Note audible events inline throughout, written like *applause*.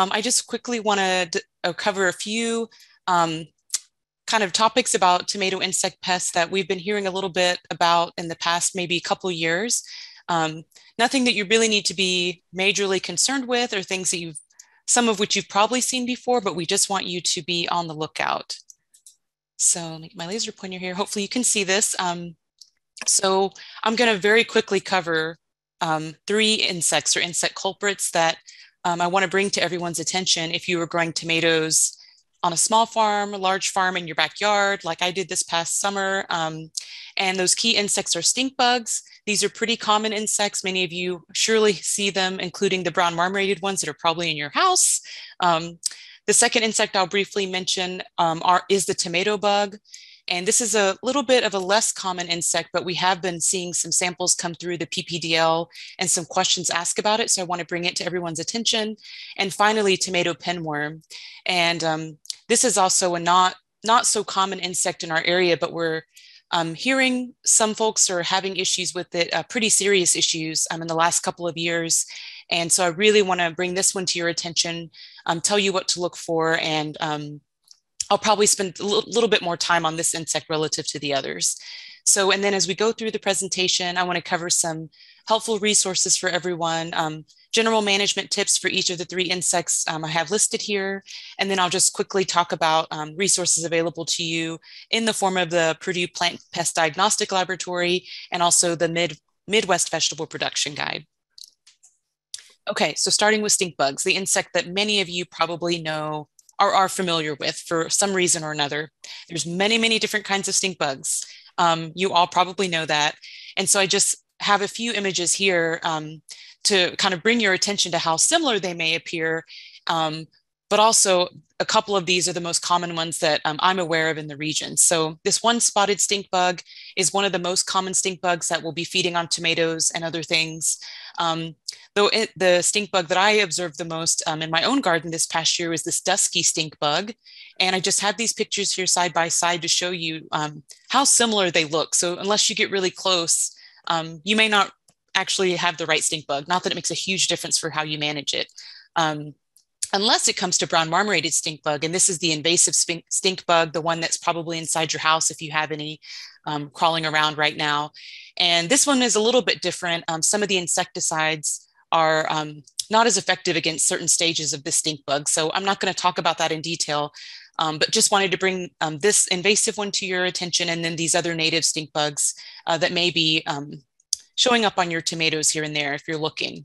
um, I just quickly want to uh, cover a few um, kind of topics about tomato insect pests that we've been hearing a little bit about in the past maybe a couple years. Um, nothing that you really need to be majorly concerned with or things that you've, some of which you've probably seen before, but we just want you to be on the lookout. So my laser pointer here. Hopefully you can see this. Um, so I'm going to very quickly cover um, three insects or insect culprits that um, I want to bring to everyone's attention if you were growing tomatoes on a small farm, a large farm in your backyard, like I did this past summer. Um, and those key insects are stink bugs. These are pretty common insects. Many of you surely see them, including the brown marmorated ones that are probably in your house. Um, the second insect I'll briefly mention um, are, is the tomato bug. And this is a little bit of a less common insect, but we have been seeing some samples come through the PPDL and some questions asked about it. So I want to bring it to everyone's attention. And finally, tomato pinworm. And um, this is also a not, not so common insect in our area, but we're um, hearing some folks are having issues with it, uh, pretty serious issues um, in the last couple of years. And so I really want to bring this one to your attention, um, tell you what to look for, and um, I'll probably spend a little bit more time on this insect relative to the others. So, and then as we go through the presentation, I want to cover some helpful resources for everyone, um, general management tips for each of the three insects um, I have listed here. And then I'll just quickly talk about um, resources available to you in the form of the Purdue Plant Pest Diagnostic Laboratory and also the Mid Midwest Vegetable Production Guide. Okay, so starting with stink bugs, the insect that many of you probably know or are familiar with for some reason or another. There's many, many different kinds of stink bugs. Um, you all probably know that. And so I just have a few images here um, to kind of bring your attention to how similar they may appear. Um, but also a couple of these are the most common ones that um, I'm aware of in the region. So this one spotted stink bug is one of the most common stink bugs that will be feeding on tomatoes and other things. Um, though it, the stink bug that I observed the most um, in my own garden this past year was this dusky stink bug. And I just have these pictures here side by side to show you um, how similar they look. So unless you get really close, um, you may not actually have the right stink bug. Not that it makes a huge difference for how you manage it. Um, unless it comes to brown marmorated stink bug, and this is the invasive stink bug, the one that's probably inside your house if you have any um, crawling around right now. And this one is a little bit different. Um, some of the insecticides are um, not as effective against certain stages of the stink bug. So I'm not going to talk about that in detail, um, but just wanted to bring um, this invasive one to your attention and then these other native stink bugs uh, that may be um, showing up on your tomatoes here and there if you're looking.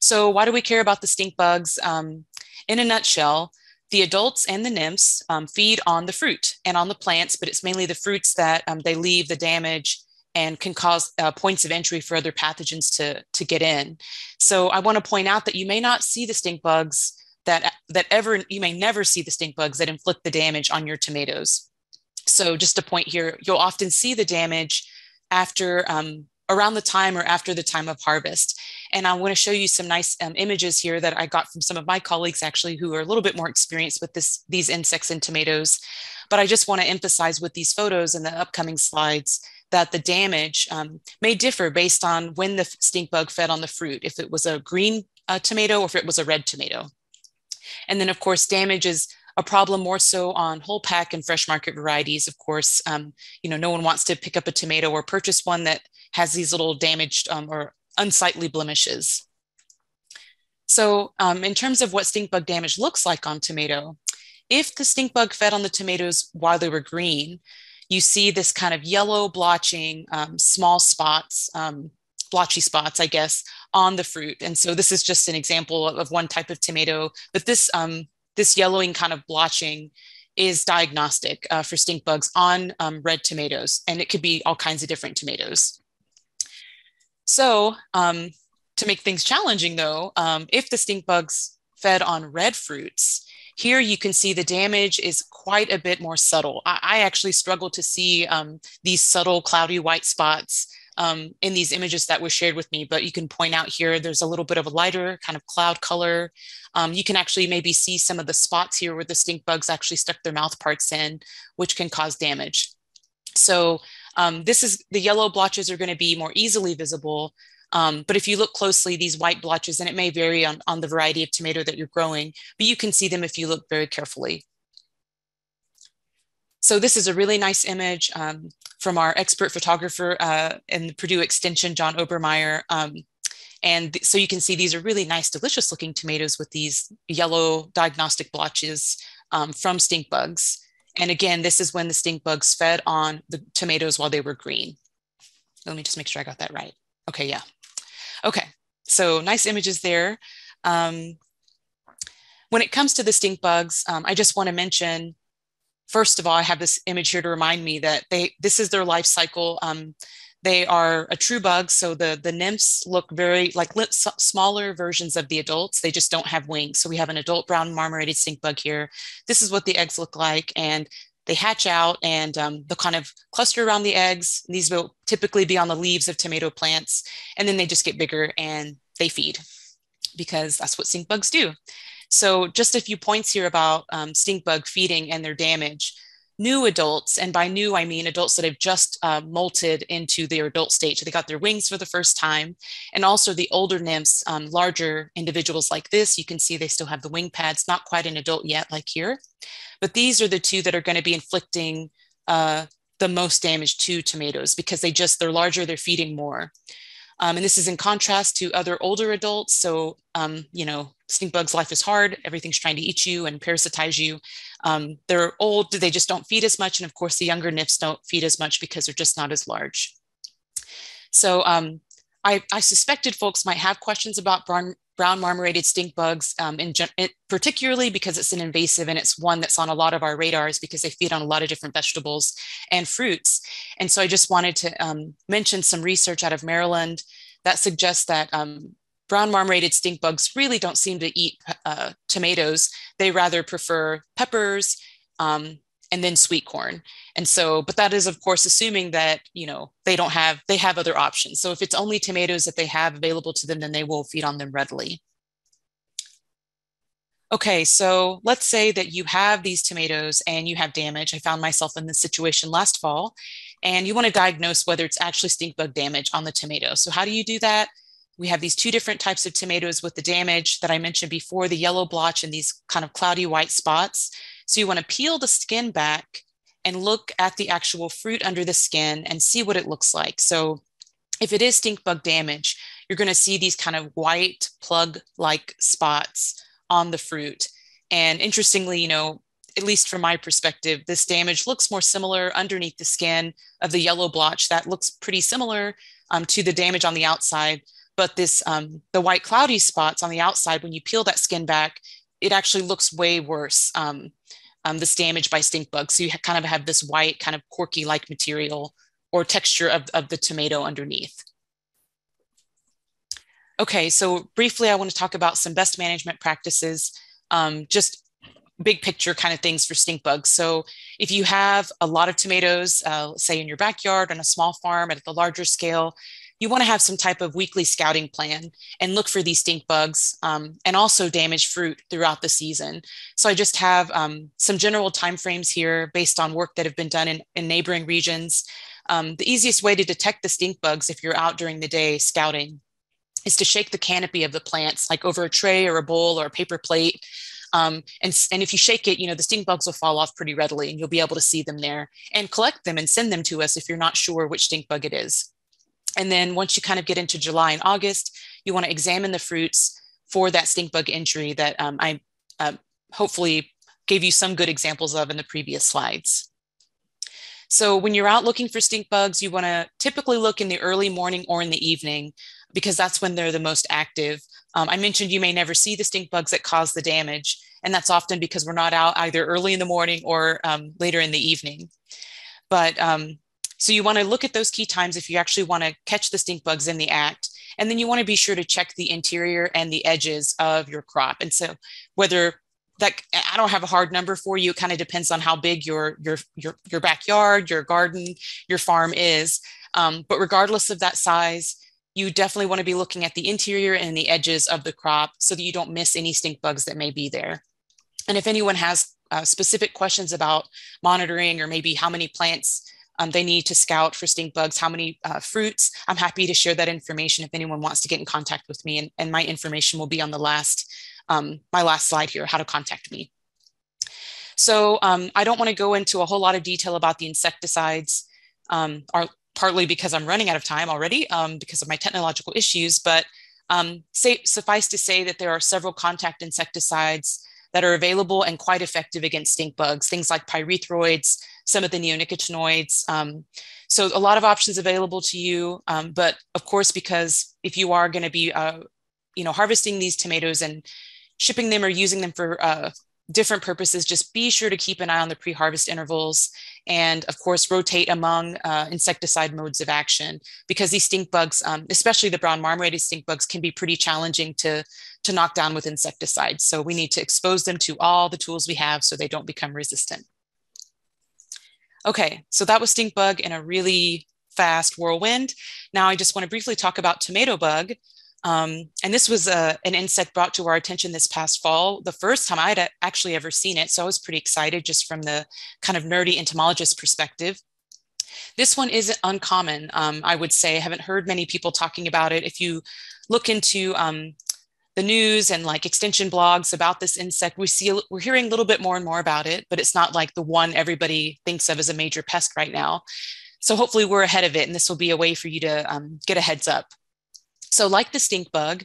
So why do we care about the stink bugs? Um, in a nutshell, the adults and the nymphs um, feed on the fruit and on the plants, but it's mainly the fruits that they leave the damage and can cause uh, points of entry for other pathogens to, to get in. So I want to point out that you may not see the stink bugs that, that ever, you may never see the stink bugs that inflict the damage on your tomatoes. So just a point here, you'll often see the damage after um, around the time or after the time of harvest. And I want to show you some nice um, images here that I got from some of my colleagues actually who are a little bit more experienced with this, these insects and tomatoes. But I just want to emphasize with these photos and the upcoming slides that the damage um, may differ based on when the stink bug fed on the fruit, if it was a green uh, tomato or if it was a red tomato. And then of course, damage is a problem more so on whole pack and fresh market varieties. Of course, um, you know, no one wants to pick up a tomato or purchase one that has these little damaged um, or unsightly blemishes. So um, in terms of what stink bug damage looks like on tomato, if the stink bug fed on the tomatoes while they were green, you see this kind of yellow blotching, um, small spots, um, blotchy spots, I guess, on the fruit. And so this is just an example of, one type of tomato, but this, um, this yellowing kind of blotching is diagnostic uh, for stink bugs on um, red tomatoes, and it could be all kinds of different tomatoes. So um, to make things challenging though, um, if the stink bugs fed on red fruits, here you can see the damage is quite a bit more subtle. I, I actually struggle to see um, these subtle cloudy white spots um, in these images that were shared with me, but you can point out here, there's a little bit of a lighter kind of cloud color. Um, you can actually maybe see some of the spots here where the stink bugs actually stuck their mouth parts in, which can cause damage. So um, this is the yellow blotches are going to be more easily visible Um, but if you look closely, these white blotches, and it may vary on, on the variety of tomato that you're growing, but you can see them if you look very carefully. So this is a really nice image um, from our expert photographer uh, in the Purdue Extension, John Obermeyer. Um, and so you can see these are really nice, delicious looking tomatoes with these yellow diagnostic blotches um, from stink bugs. And again, this is when the stink bugs fed on the tomatoes while they were green. Let me just make sure I got that right. Okay, yeah. Okay, so nice images there. Um, when it comes to the stink bugs, um, I just want to mention, first of all, I have this image here to remind me that they this is their life cycle. Um, they are a true bug, so the, the nymphs look very like smaller versions of the adults. They just don't have wings. So we have an adult brown marmorated stink bug here. This is what the eggs look like. And they hatch out and um, they'll kind of cluster around the eggs. These will typically be on the leaves of tomato plants. And then they just get bigger and they feed because that's what stink bugs do. So just a few points here about um, stink bug feeding and their damage new adults, and by new, I mean adults that have just uh, molted into their adult stage. So they got their wings for the first time. And also the older nymphs, um, larger individuals like this, you can see they still have the wing pads, not quite an adult yet, like here. But these are the two that are going to be inflicting uh, the most damage to tomatoes because they just, they're larger, they're feeding more. Um, and this is in contrast to other older adults. So, um, you know, stink bugs' life is hard. Everything's trying to eat you and parasitize you. Um, they're old, they just don't feed as much. And of course, the younger nymphs don't feed as much because they're just not as large. So um, I, I, suspected folks might have questions about brown, brown marmorated stink bugs, um, in it, particularly because it's an invasive and it's one that's on a lot of our radars because they feed on a lot of different vegetables and fruits. And so I just wanted to um, mention some research out of Maryland that suggests that um, brown marmorated stink bugs really don't seem to eat uh, tomatoes. They rather prefer peppers um, and then sweet corn. And so, but that is of course assuming that, you know, they don't have, they have other options. So if it's only tomatoes that they have available to them, then they will feed on them readily. Okay, so let's say that you have these tomatoes and you have damage. I found myself in this situation last fall, and you want to diagnose whether it's actually stink bug damage on the tomato. So how do you do that? We have these two different types of tomatoes with the damage that I mentioned before, the yellow blotch and these kind of cloudy white spots. So you want to peel the skin back and look at the actual fruit under the skin and see what it looks like. So if it is stink bug damage, you're going to see these kind of white plug-like spots on the fruit. And interestingly, you know, at least from my perspective, this damage looks more similar underneath the skin of the yellow blotch. That looks pretty similar um, to the damage on the outside. But this, um, the white cloudy spots on the outside, when you peel that skin back, it actually looks way worse. Um, um, this damage by stink bugs. So you kind of have this white, kind of corky-like material or texture of, of the tomato underneath. Okay, so briefly, I want to talk about some best management practices, um, just big picture kind of things for stink bugs. So if you have a lot of tomatoes, uh, say in your backyard on a small farm at the larger scale, you want to have some type of weekly scouting plan and look for these stink bugs um, and also damaged fruit throughout the season. So I just have um, some general timeframes here based on work that have been done in, in neighboring regions. Um, the easiest way to detect the stink bugs if you're out during the day scouting is to shake the canopy of the plants, like over a tray or a bowl or a paper plate. Um, and, and if you shake it, you know, the stink bugs will fall off pretty readily and you'll be able to see them there and collect them and send them to us if you're not sure which stink bug it is. And then once you kind of get into July and August, you want to examine the fruits for that stink bug injury that um, I uh, hopefully gave you some good examples of in the previous slides. So when you're out looking for stink bugs, you want to typically look in the early morning or in the evening because that's when they're the most active. Um, I mentioned you may never see the stink bugs that cause the damage, and that's often because we're not out either early in the morning or um, later in the evening. But um, so you want to look at those key times if you actually want to catch the stink bugs in the act. And then you want to be sure to check the interior and the edges of your crop. And so whether that I don't have a hard number for you, it kind of depends on how big your your your your backyard, your garden, your farm is. Um, but regardless of that size, you definitely want to be looking at the interior and the edges of the crop so that you don't miss any stink bugs that may be there. And if anyone has uh, specific questions about monitoring or maybe how many plants um, they need to scout for stink bugs, how many uh, fruits. I'm happy to share that information if anyone wants to get in contact with me. And, and my information will be on the last, um, my last slide here, how to contact me. So um, I don't want to go into a whole lot of detail about the insecticides, um, are partly because I'm running out of time already um, because of my technological issues, but um, say, suffice to say that there are several contact insecticides that are available and quite effective against stink bugs, things like pyrethroids, some of the neonicotinoids. Um, so a lot of options available to you. Um, but of course, because if you are going to be, uh, you know, harvesting these tomatoes and shipping them or using them for uh, different purposes, just be sure to keep an eye on the pre-harvest intervals and of course rotate among uh, insecticide modes of action because these stink bugs, um, especially the brown marmorated stink bugs can be pretty challenging to, to knock down with insecticides. So we need to expose them to all the tools we have so they don't become resistant. Okay, so that was stink bug in a really fast whirlwind. Now I just want to briefly talk about tomato bug. Um, and this was a, uh, an insect brought to our attention this past fall, the first time I'd actually ever seen it. So I was pretty excited just from the kind of nerdy entomologist perspective. This one isn't uncommon, um, I would say. I haven't heard many people talking about it. If you look into um, the news and like extension blogs about this insect, we see we're hearing a little bit more and more about it, but it's not like the one everybody thinks of as a major pest right now. So hopefully we're ahead of it, and this will be a way for you to um, get a heads up. So like the stink bug,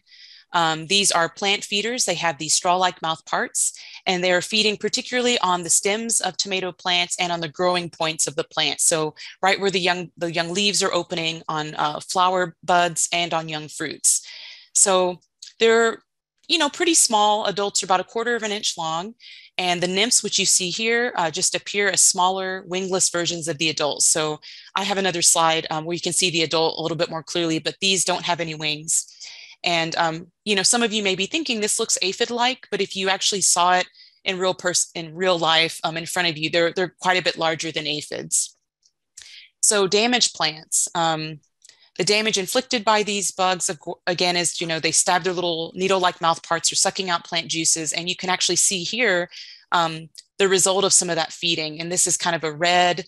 um, these are plant feeders. They have these straw-like mouth parts, and they are feeding particularly on the stems of tomato plants and on the growing points of the plant. So right where the young the young leaves are opening on uh, flower buds and on young fruits. So they're you know pretty small. Adults are about a quarter of an inch long, and the nymphs, which you see here, uh, just appear as smaller wingless versions of the adults. So I have another slide um, where you can see the adult a little bit more clearly, but these don't have any wings. And, um, you know, some of you may be thinking this looks aphid-like, but if you actually saw it in real person in real life um, in front of you, they're, they're quite a bit larger than aphids. So damaged plants. Um, the damage inflicted by these bugs, again, is, you know, they stab their little needle-like mouth parts or sucking out plant juices. And you can actually see here um, the result of some of that feeding. And this is kind of a red,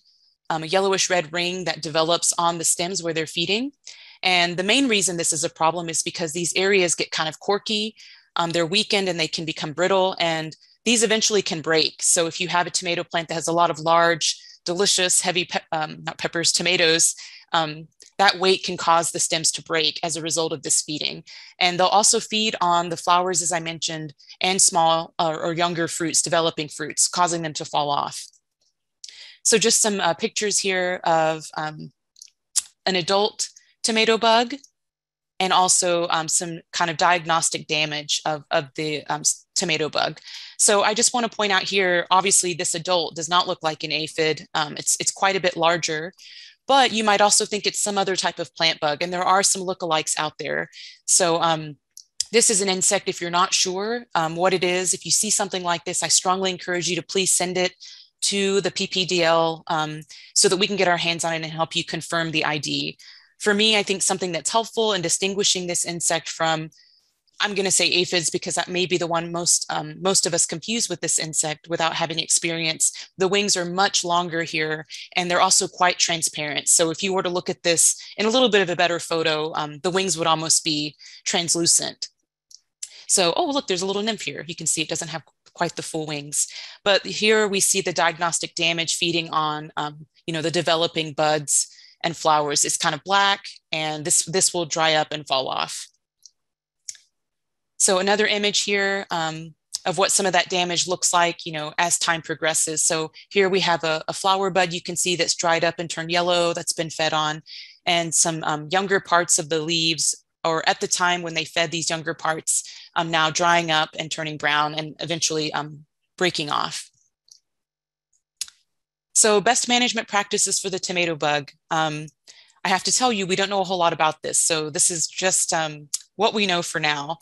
um, a yellowish red ring that develops on the stems where they're feeding. And the main reason this is a problem is because these areas get kind of corky, um, they're weakened and they can become brittle and these eventually can break. So if you have a tomato plant that has a lot of large, delicious, heavy, pe um, not peppers, tomatoes, um, that weight can cause the stems to break as a result of this feeding. And they'll also feed on the flowers, as I mentioned, and small uh, or younger fruits, developing fruits, causing them to fall off. So just some uh, pictures here of um, an adult tomato bug and also um, some kind of diagnostic damage of, of the um, tomato bug. So I just want to point out here, obviously this adult does not look like an aphid. Um, it's, it's quite a bit larger, but you might also think it's some other type of plant bug. And there are some lookalikes out there. So um, this is an insect. If you're not sure um, what it is, if you see something like this, I strongly encourage you to please send it to the PPDL um, so that we can get our hands on it and help you confirm the ID. For me, I think something that's helpful in distinguishing this insect from I'm going to say aphids because that may be the one most um, most of us confuse with this insect without having experience. The wings are much longer here, and they're also quite transparent. So if you were to look at this in a little bit of a better photo, um, the wings would almost be translucent. So, oh, look, there's a little nymph here. You can see it doesn't have quite the full wings. But here we see the diagnostic damage feeding on, um, you know, the developing buds and flowers. It's kind of black, and this, this will dry up and fall off. So another image here um, of what some of that damage looks like, you know, as time progresses. So here we have a, a, flower bud you can see that's dried up and turned yellow that's been fed on and some um, younger parts of the leaves or at the time when they fed these younger parts um, now drying up and turning brown and eventually um, breaking off. So best management practices for the tomato bug. Um, I have to tell you, we don't know a whole lot about this. So this is just um, what we know for now.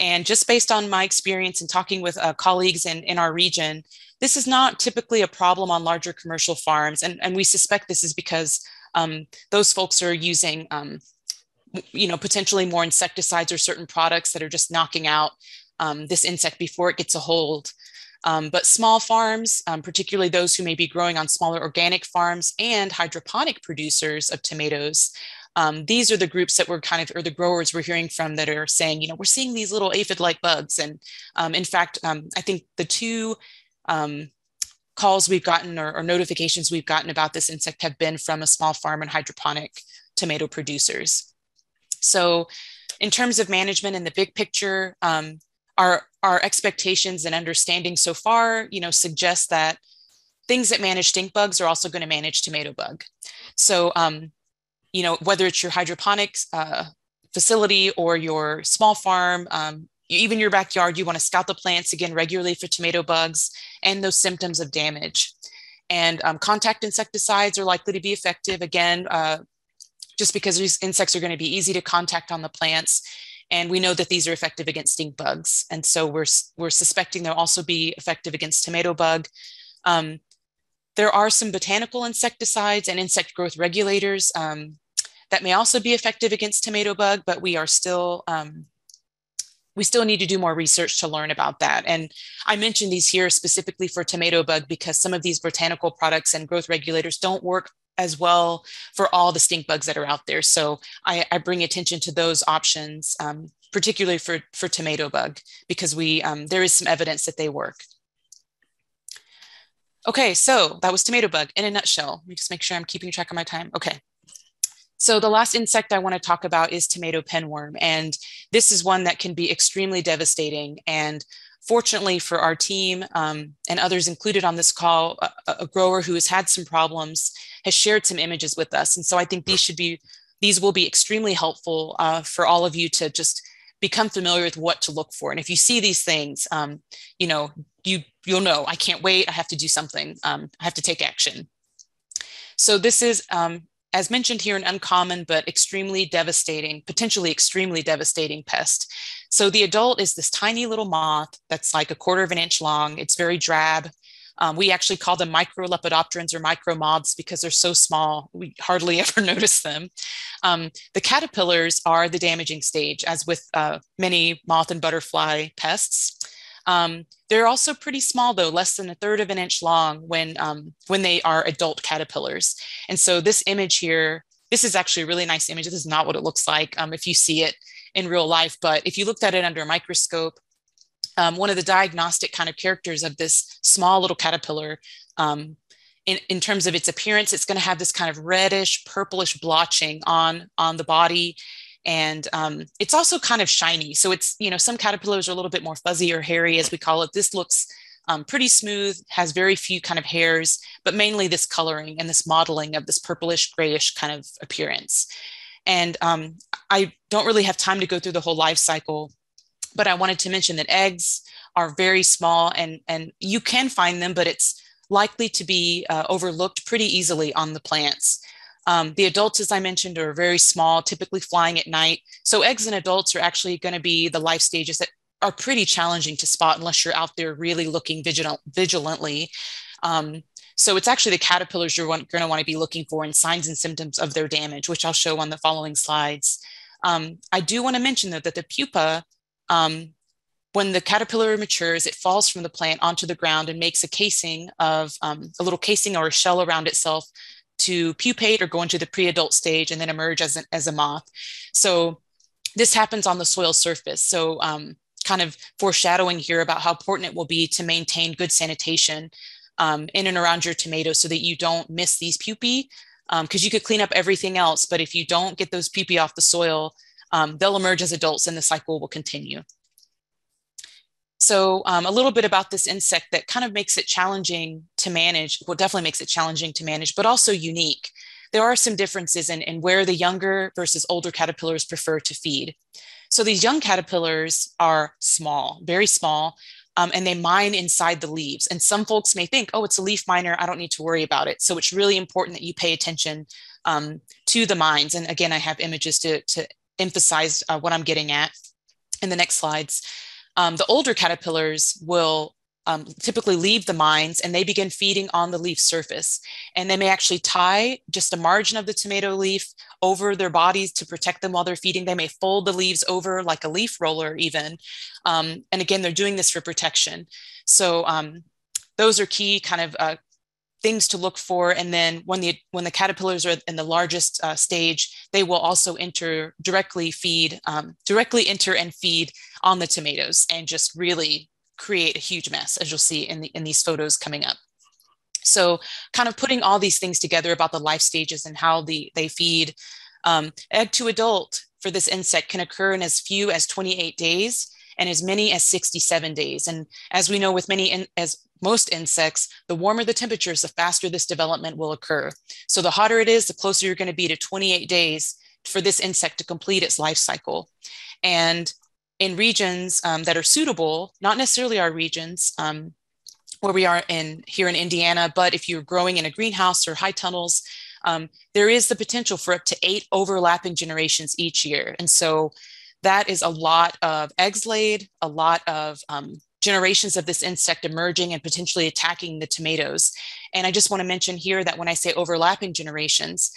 And just based on my experience and talking with uh, colleagues in, in our region, this is not typically a problem on larger commercial farms. And, and we suspect this is because um, those folks are using, um, you know, potentially more insecticides or certain products that are just knocking out um, this insect before it gets a hold. Um, but small farms, um, particularly those who may be growing on smaller organic farms and hydroponic producers of tomatoes, um, these are the groups that we're kind of, or the growers we're hearing from that are saying, you know, we're seeing these little aphid-like bugs. And um, in fact, um, I think the two um, calls we've gotten or, or, notifications we've gotten about this insect have been from a small farm and hydroponic tomato producers. So in terms of management in the big picture, um, our, our expectations and understanding so far, you know, suggest that things that manage stink bugs are also going to manage tomato bug. So um, you know, whether it's your hydroponics uh, facility or your small farm, um, even your backyard, you want to scout the plants again regularly for tomato bugs and those symptoms of damage. And um, contact insecticides are likely to be effective again, uh, just because these insects are going to be easy to contact on the plants. And we know that these are effective against stink bugs. And so we're, we're suspecting they'll also be effective against tomato bug. Um, there are some botanical insecticides and insect growth regulators. Um, that may also be effective against tomato bug, but we are still um, we still need to do more research to learn about that. And I mentioned these here specifically for tomato bug because some of these botanical products and growth regulators don't work as well for all the stink bugs that are out there. So I, I bring attention to those options, um, particularly for, for tomato bug, because we um, there is some evidence that they work. Okay, so that was tomato bug in a nutshell. Let me just make sure I'm keeping track of my time. Okay. So the last insect I want to talk about is tomato pinworm. And this is one that can be extremely devastating. And fortunately for our team um, and others included on this call, a, a, grower who has had some problems has shared some images with us. And so I think these should be, these will be extremely helpful uh, for all of you to just become familiar with what to look for. And if you see these things, um, you know, you, you'll know, I can't wait, I have to do something, um, I have to take action. So this is um, as mentioned here, an uncommon but extremely devastating, potentially extremely devastating pest. So the adult is this tiny little moth that's like a quarter of an inch long. It's very drab. Um, we actually call them microlepidopterans or micro moths because they're so small, we hardly *laughs* ever notice them. Um, the caterpillars are the damaging stage, as with uh, many moth and butterfly pests. Um, they're also pretty small though, less than a third of an inch long when, um, when they are adult caterpillars. And so this image here, this is actually a really nice image. This is not what it looks like um, if you see it in real life, but if you looked at it under a microscope, um, one of the diagnostic kind of characters of this small little caterpillar um, in, in terms of its appearance, it's going to have this kind of reddish, purplish blotching on, on the body and um, it's also kind of shiny. So it's, you know, some caterpillars are a little bit more fuzzy or hairy as we call it. This looks um, pretty smooth, has very few kind of hairs, but mainly this coloring and this modeling of this purplish grayish kind of appearance. And um, I don't really have time to go through the whole life cycle, but I wanted to mention that eggs are very small and, and you can find them, but it's likely to be uh, overlooked pretty easily on the plants. Um, the adults, as I mentioned, are very small, typically flying at night. So eggs and adults are actually going to be the life stages that are pretty challenging to spot unless you're out there really looking vigilant, vigilantly. Um, so it's actually the caterpillars you're going to want to be looking for and signs and symptoms of their damage, which I'll show on the following slides. Um, I do want to mention though that the pupa, um, when the caterpillar matures, it falls from the plant onto the ground and makes a casing of um, a little casing or a shell around itself to pupate or go into the pre-adult stage and then emerge as, an, as a moth. So this happens on the soil surface. So um, kind of foreshadowing here about how important it will be to maintain good sanitation um, in and around your tomatoes so that you don't miss these pupae because um, you could clean up everything else, but if you don't get those pupae off the soil, um, they'll emerge as adults and the cycle will continue. So um, a little bit about this insect that kind of makes it challenging to manage, well, definitely makes it challenging to manage, but also unique. There are some differences in, in where the younger versus older caterpillars prefer to feed. So these young caterpillars are small, very small, um, and they mine inside the leaves. And some folks may think, oh, it's a leaf miner, I don't need to worry about it. So it's really important that you pay attention um, to the mines. And again, I have images to, to emphasize uh, what I'm getting at in the next slides um, the older caterpillars will um, typically leave the mines and they begin feeding on the leaf surface. And they may actually tie just a margin of the tomato leaf over their bodies to protect them while they're feeding. They may fold the leaves over like a leaf roller, even. Um, and again, they're doing this for protection. So um, those are key kind of uh, things to look for. And then when the when the caterpillars are in the largest uh, stage, they will also enter directly feed um, directly enter and feed on the tomatoes and just really create a huge mess, as you'll see in, the, in these photos coming up. So kind of putting all these things together about the life stages and how the, they feed. Um, egg to adult for this insect can occur in as few as 28 days and as many as 67 days. And as we know with many, in, as most insects, the warmer the temperatures, the faster this development will occur. So the hotter it is, the closer you're going to be to 28 days for this insect to complete its life cycle. And in regions um, that are suitable, not necessarily our regions um, where we are in here in Indiana, but if you're growing in a greenhouse or high tunnels, um, there is the potential for up to eight overlapping generations each year. And so that is a lot of eggs laid, a lot of um, generations of this insect emerging and potentially attacking the tomatoes. And I just want to mention here that when I say overlapping generations,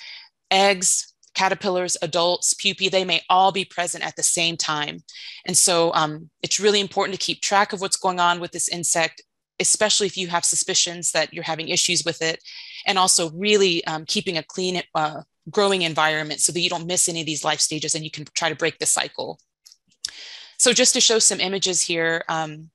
eggs, caterpillars, adults, pupae, they may all be present at the same time. And so um, it's really important to keep track of what's going on with this insect, especially if you have suspicions that you're having issues with it. And also really um, keeping a clean uh, growing environment so that you don't miss any of these life stages and you can try to break the cycle. So just to show some images here, um,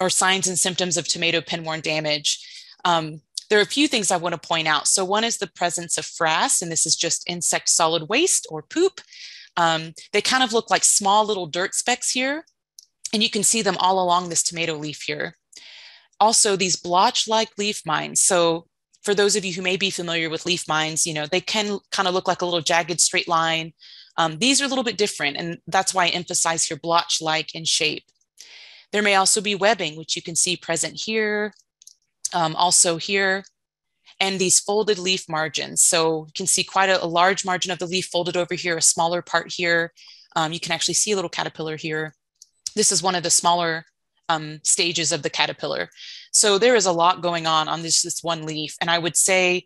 or signs and symptoms of tomato pinworm damage. Um, there are a few things I want to point out. So one is the presence of frass, and this is just insect solid waste or poop. Um, they kind of look like small little dirt specks here, and you can see them all along this tomato leaf here. Also, these blotch-like leaf mines. So for those of you who may be familiar with leaf mines, you know, they can kind of look like a little jagged straight line. Um, these are a little bit different, and that's why I emphasize here blotch-like in shape. There may also be webbing, which you can see present here, um, also here, and these folded leaf margins. So you can see quite a, a, large margin of the leaf folded over here, a smaller part here. Um, you can actually see a little caterpillar here. This is one of the smaller um, stages of the caterpillar. So there is a lot going on on this, this one leaf. And I would say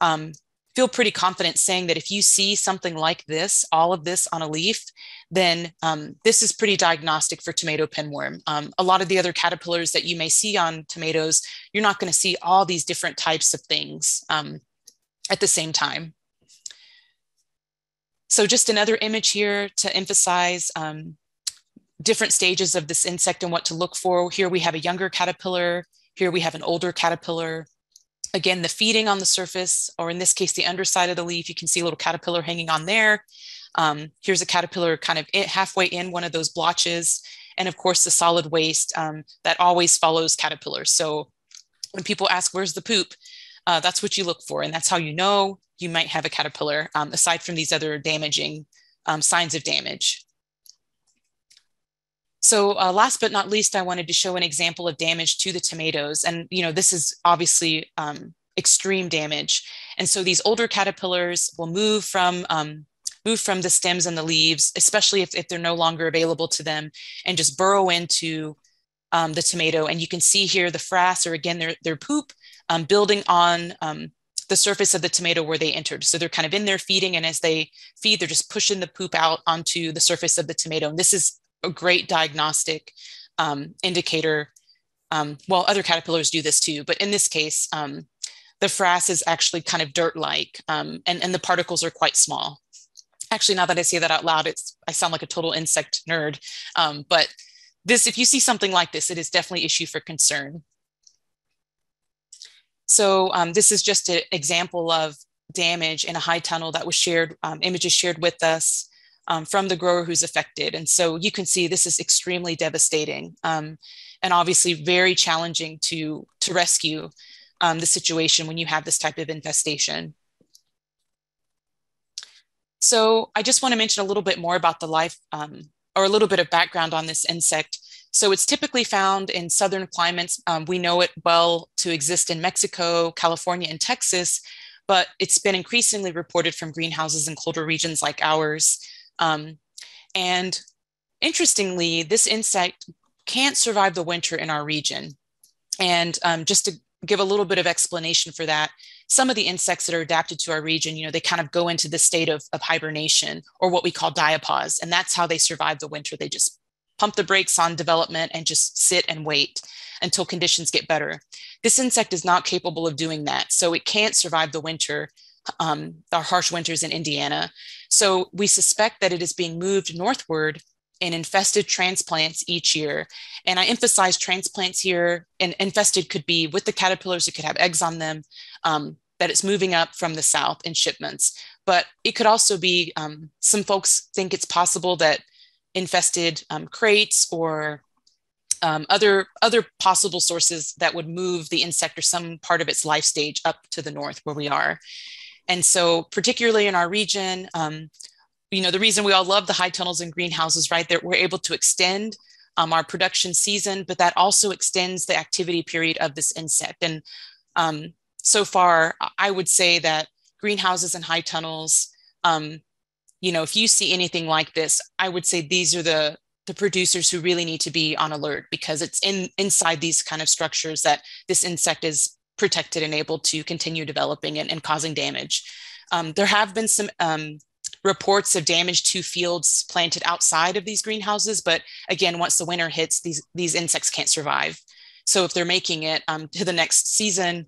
um, feel pretty confident saying that if you see something like this, all of this on a leaf, then um, this is pretty diagnostic for tomato pinworm. Um, a lot of the other caterpillars that you may see on tomatoes, you're not going to see all these different types of things um, at the same time. So just another image here to emphasize um, different stages of this insect and what to look for. Here we have a younger caterpillar. Here we have an older caterpillar. Again, the feeding on the surface, or in this case, the underside of the leaf, you can see a little caterpillar hanging on there. Um, here's a caterpillar kind of halfway in one of those blotches. And of course, the solid waste um, that always follows caterpillars. So when people ask, where's the poop? Uh, that's what you look for. And that's how you know you might have a caterpillar, um, aside from these other damaging um, signs of damage. So uh, last but not least, I wanted to show an example of damage to the tomatoes. And, you know, this is obviously um, extreme damage. And so these older caterpillars will move from um, move from the stems and the leaves, especially if, if they're no longer available to them, and just burrow into um, the tomato. And you can see here the frass, or again, their, their poop, um, building on um, the surface of the tomato where they entered. So they're kind of in there feeding, and as they feed, they're just pushing the poop out onto the surface of the tomato. And this is a great diagnostic um, indicator. Um, well, other caterpillars do this too, but in this case, um, the frass is actually kind of dirt-like, um, and, and the particles are quite small. Actually, now that I say that out loud, it's I sound like a total insect nerd. Um, but this, if you see something like this, it is definitely issue for concern. So um, this is just an example of damage in a high tunnel that was shared, images shared with us um, from the grower who's affected. And so you can see this is extremely devastating um, and obviously very challenging to, to rescue um, the situation when you have this type of infestation. So I just want to mention a little bit more about the life um, or a little bit of background on this insect. So it's typically found in southern climates. Um, we know it well to exist in Mexico, California, and Texas, but it's been increasingly reported from greenhouses in colder regions like ours. Um, and interestingly, this insect can't survive the winter in our region. And um, just to give a little bit of explanation for that, some of the insects that are adapted to our region, you know, they kind of go into the state of, of hibernation or what we call diapause. And that's how they survive the winter. They just pump the brakes on development and just sit and wait until conditions get better. This insect is not capable of doing that. So it can't survive the winter, um, our harsh winters in Indiana. So we suspect that it is being moved northward in infested transplants each year. And I emphasize transplants here, and infested could be with the caterpillars, it could have eggs on them, um, that it's moving up from the south in shipments. But it could also be um, some folks think it's possible that infested um, crates or um, other other possible sources that would move the insect or some part of its life stage up to the north where we are. And so, particularly in our region, um, you know, the reason we all love the high tunnels and greenhouses, right? That we're able to extend um, our production season, but that also extends the activity period of this insect. And um, so far, I would say that greenhouses and high tunnels, um, you know, if you see anything like this, I would say these are the the producers who really need to be on alert because it's in inside these kind of structures that this insect is protected and able to continue developing and, and causing damage. Um, there have been some um, reports of damage to fields planted outside of these greenhouses, but again, once the winter hits, these, these insects can't survive. So if they're making it um, to the next season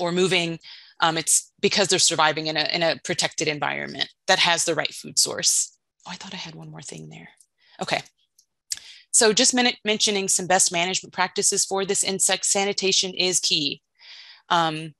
or moving, um, it's because they're surviving in a, in a protected environment that has the right food source. Oh, I thought I had one more thing there. Okay. So just mentioning some best management practices for this insect, sanitation is key. Um,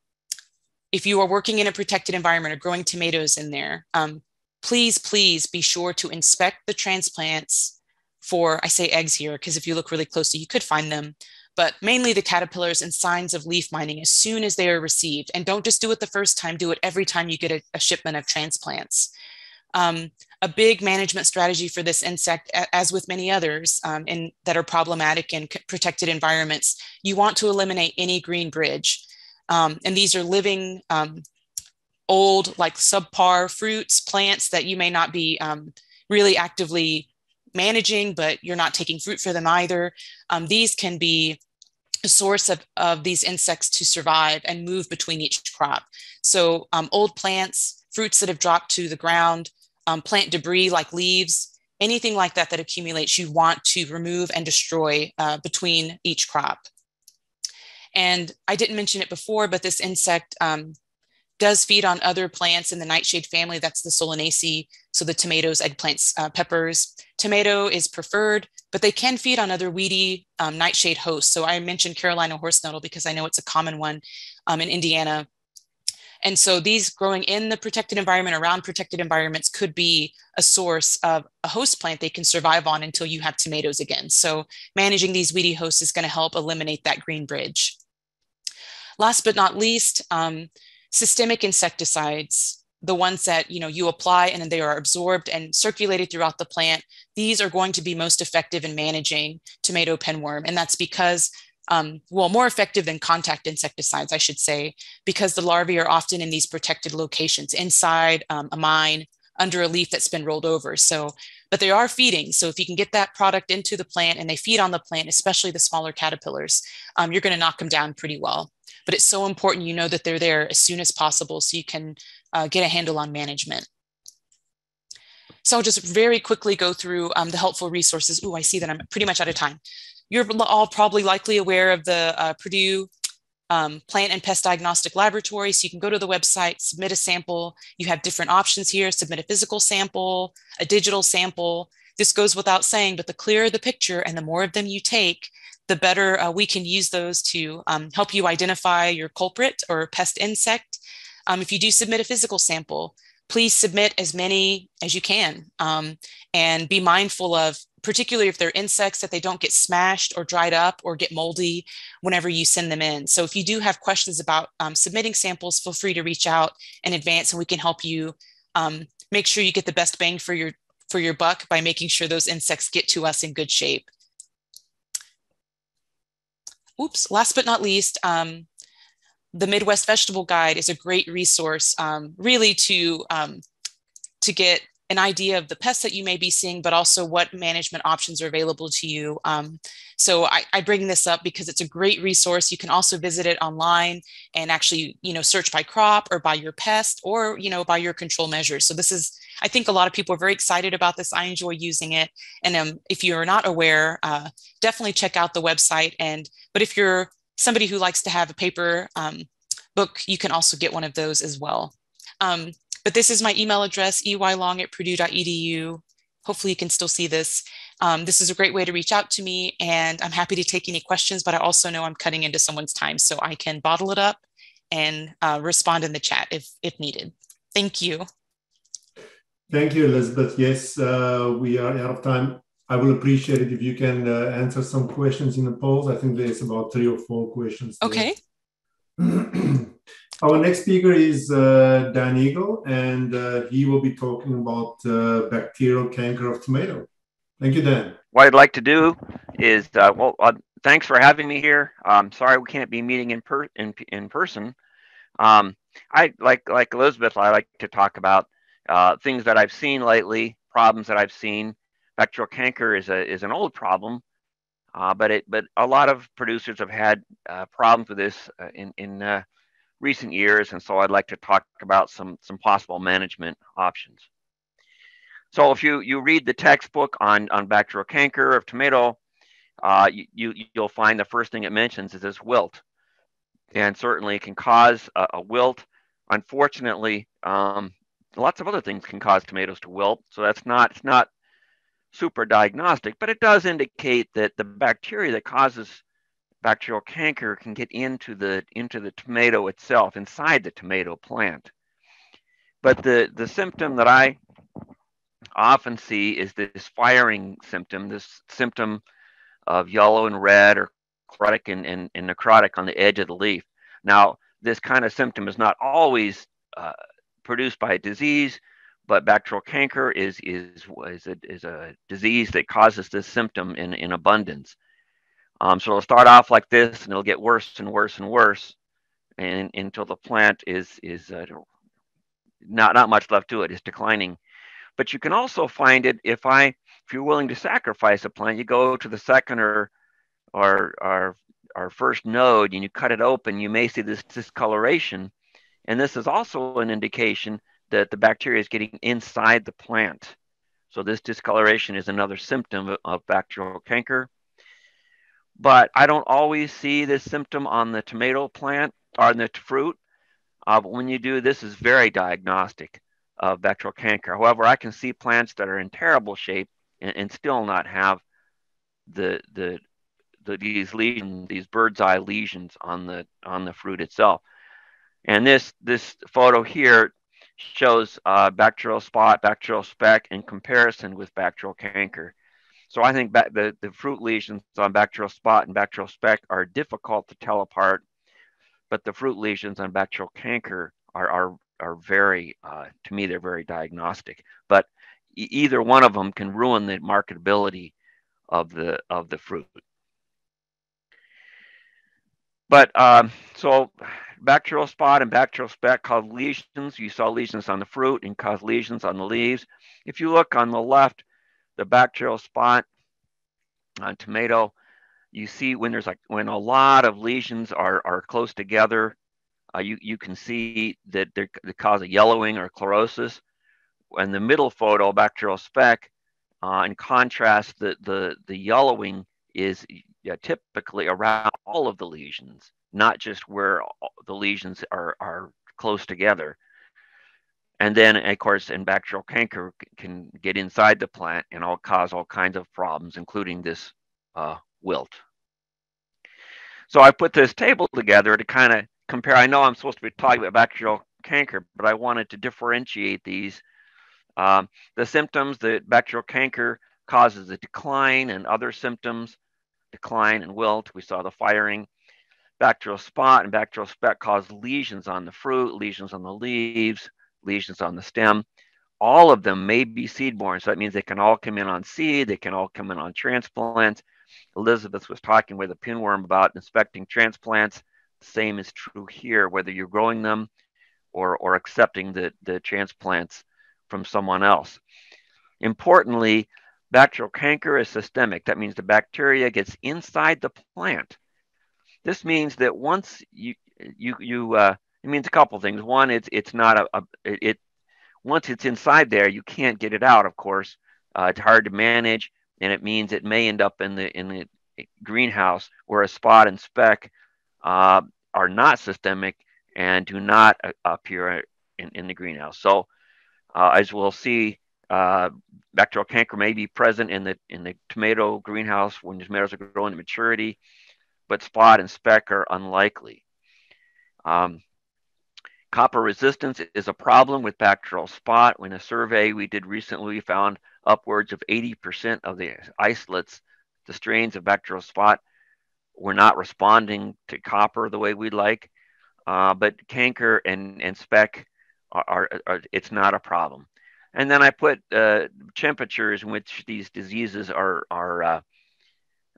if you are working in a protected environment or growing tomatoes in there, um, please, please be sure to inspect the transplants for, I say eggs here, because if you look really closely, you could find them, but mainly the caterpillars and signs of leaf mining as soon as they are received. And don't just do it the first time, do it every time you get a, a shipment of transplants. Um, a big management strategy for this insect, as with many others um, in, that are problematic in protected environments, you want to eliminate any green bridge. Um, and these are living, um, old, like subpar fruits, plants that you may not be um, really actively managing, but you're not taking fruit for them either. Um, these can be a source of, of these insects to survive and move between each crop. So um, old plants, fruits that have dropped to the ground, um, plant debris like leaves, anything like that that accumulates, you want to remove and destroy uh, between each crop. And I didn't mention it before, but this insect um, does feed on other plants in the nightshade family. That's the Solanaceae, so the tomatoes, eggplants, uh, peppers. Tomato is preferred, but they can feed on other weedy um, nightshade hosts. So I mentioned Carolina horse nettle because I know it's a common one um, in Indiana. And so these growing in the protected environment, around protected environments, could be a source of a host plant they can survive on until you have tomatoes again. So managing these weedy hosts is going to help eliminate that green bridge. Last but not least, um, systemic insecticides, the ones that you know you apply and then they are absorbed and circulated throughout the plant, these are going to be most effective in managing tomato pinworm. And that's because um, well, more effective than contact insecticides, I should say, because the larvae are often in these protected locations inside um, a mine, under a leaf that's been rolled over. So, but they are feeding. So if you can get that product into the plant and they feed on the plant, especially the smaller caterpillars, um, you're going to knock them down pretty well. But it's so important you know that they're there as soon as possible so you can uh, get a handle on management. So I'll just very quickly go through um, the helpful resources. Oh, I see that I'm pretty much out of time. You're all probably likely aware of the uh, Purdue um, Plant and Pest Diagnostic Laboratory. So you can go to the website, submit a sample. You have different options here, submit a physical sample, a digital sample. This goes without saying, but the clearer the picture and the more of them you take, the better uh, we can use those to um, help you identify your culprit or pest insect. Um, if you do submit a physical sample, please submit as many as you can um, and be mindful of particularly if they're insects that they don't get smashed or dried up or get moldy whenever you send them in so if you do have questions about um, submitting samples feel free to reach out in advance and we can help you um, make sure you get the best bang for your for your buck by making sure those insects get to us in good shape oops last but not least um, the Midwest Vegetable Guide is a great resource, um, really to um, to get an idea of the pests that you may be seeing, but also what management options are available to you. Um, so I, I, bring this up because it's a great resource. You can also visit it online and actually, you know, search by crop or by your pest or, you know, by your control measures. So this is, I think a lot of people are very excited about this. I enjoy using it. And um, if you're not aware, uh, definitely check out the website. And, but if you're somebody who likes to have a paper um, book, you can also get one of those as well. Um, but this is my email address, eylong at purdue.edu. Hopefully you can still see this. Um, this is a great way to reach out to me and I'm happy to take any questions, but I also know I'm cutting into someone's time so I can bottle it up and uh, respond in the chat if, if needed. Thank you. Thank you, Elizabeth. Yes, uh, we are out of time. I will appreciate it if you can uh, answer some questions in the polls. I think there's about three or four questions. Okay. *clears throat* Our next speaker is uh, Dan Egel, and uh, he will be talking about uh, bacterial canker of tomato. Thank you, Dan. What I'd like to do is, uh, well, uh, thanks for having me here. I'm sorry we can't be meeting in per in, in person. Um, I like like Elizabeth. I like to talk about uh, things that I've seen lately, problems that I've seen. Bacterial canker is a is an old problem, but it but a lot of producers have had problems with this in in recent years, and so I'd like to talk about some some possible management options. So if you you read the textbook on on bacterial canker of tomato, uh, you, you will find the first thing it mentions is this wilt, and certainly it can cause a, a wilt. Unfortunately, um, lots of other things can cause tomatoes to wilt, so that's not it's not super diagnostic, but it does indicate that the bacteria that causes bacterial canker can get into the into the tomato itself, inside the tomato plant. But the the symptom that I often see is this firing symptom, this symptom of yellow and red or chlorotic and, and, and necrotic on the edge of the leaf. Now, this kind of symptom is not always uh, produced by a disease, but bacterial canker is, is, is, a, is a disease that causes this symptom in, in abundance. Um, so it'll start off like this and it'll get worse and worse and worse and until the plant is, is uh, not, not much left to it, it, is declining. But you can also find it if I, if you're willing to sacrifice a plant, you go to the second or, or, or, or first node and you cut it open, you may see this discoloration. And this is also an indication that the bacteria is getting inside the plant. So this discoloration is another symptom of bacterial canker but I don't always see this symptom on the tomato plant or on the fruit. Uh, but when you do, this is very diagnostic of bacterial canker. However, I can see plants that are in terrible shape and, and still not have the, the, the these lesions, these bird's eye lesions on the on the fruit itself. And this this photo here shows uh, bacterial spot, bacterial speck in comparison with bacterial canker. So I think the, the fruit lesions on bacterial spot and bacterial speck are difficult to tell apart, but the fruit lesions on bacterial canker are, are, are very, uh, to me, they're very diagnostic. But e either one of them can ruin the marketability of the, of the fruit. But um, so bacterial spot and bacterial speck cause lesions. You saw lesions on the fruit and cause lesions on the leaves. If you look on the left, the bacterial spot on tomato, you see when there's like when a lot of lesions are are close together, uh, you you can see that they cause a yellowing or chlorosis. And the middle photo, bacterial speck, uh, in contrast, the the the yellowing is yeah, typically around all of the lesions, not just where the lesions are are close together. And then, of course, in bacterial canker can get inside the plant and all cause all kinds of problems, including this uh, wilt. So I put this table together to kind of compare. I know I'm supposed to be talking about bacterial canker, but I wanted to differentiate these. Um, the symptoms that bacterial canker causes a decline and other symptoms, decline and wilt. We saw the firing. Bacterial spot and bacterial speck cause lesions on the fruit, lesions on the leaves, lesions on the stem. All of them may be seed-borne, so that means they can all come in on seed, they can all come in on transplant. Elizabeth was talking with a pinworm about inspecting transplants. The same is true here, whether you're growing them or, or accepting the, the transplants from someone else. Importantly, bacterial canker is systemic. That means the bacteria gets inside the plant. This means that once you you you uh, it means a couple things. One, it's it's not a, a it once it's inside there, you can't get it out. Of course, uh, it's hard to manage, and it means it may end up in the in the greenhouse where a spot and speck uh, are not systemic and do not uh, appear in, in the greenhouse. So, uh, as we'll see, uh, bacterial canker may be present in the in the tomato greenhouse when the tomatoes are growing to maturity, but spot and speck are unlikely. Um, copper resistance is a problem with bacterial spot. In a survey we did recently, we found upwards of 80% of the isolates, the strains of bacterial spot, were not responding to copper the way we'd like. Uh, but canker and, and speck are, are, are, it's not a problem. And then I put uh, temperatures in which these diseases are, are uh,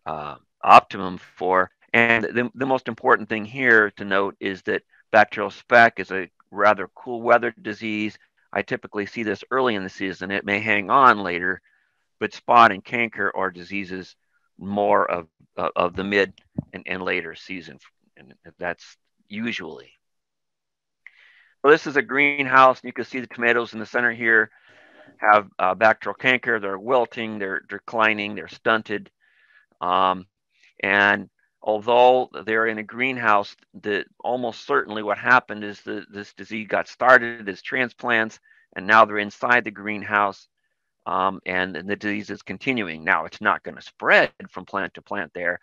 uh optimum for. And the, the most important thing here to note is that bacterial speck is a rather cool weather disease. I typically see this early in the season. It may hang on later, but spot and canker are diseases more of, of the mid and, and later season. And that's usually. Well, this is a greenhouse. You can see the tomatoes in the center here have uh, bacterial canker. They're wilting, they're declining, they're stunted. Um, and although they're in a greenhouse, the, almost certainly what happened is that this disease got started as transplants, and now they're inside the greenhouse, um, and, and the disease is continuing. Now, it's not going to spread from plant to plant there,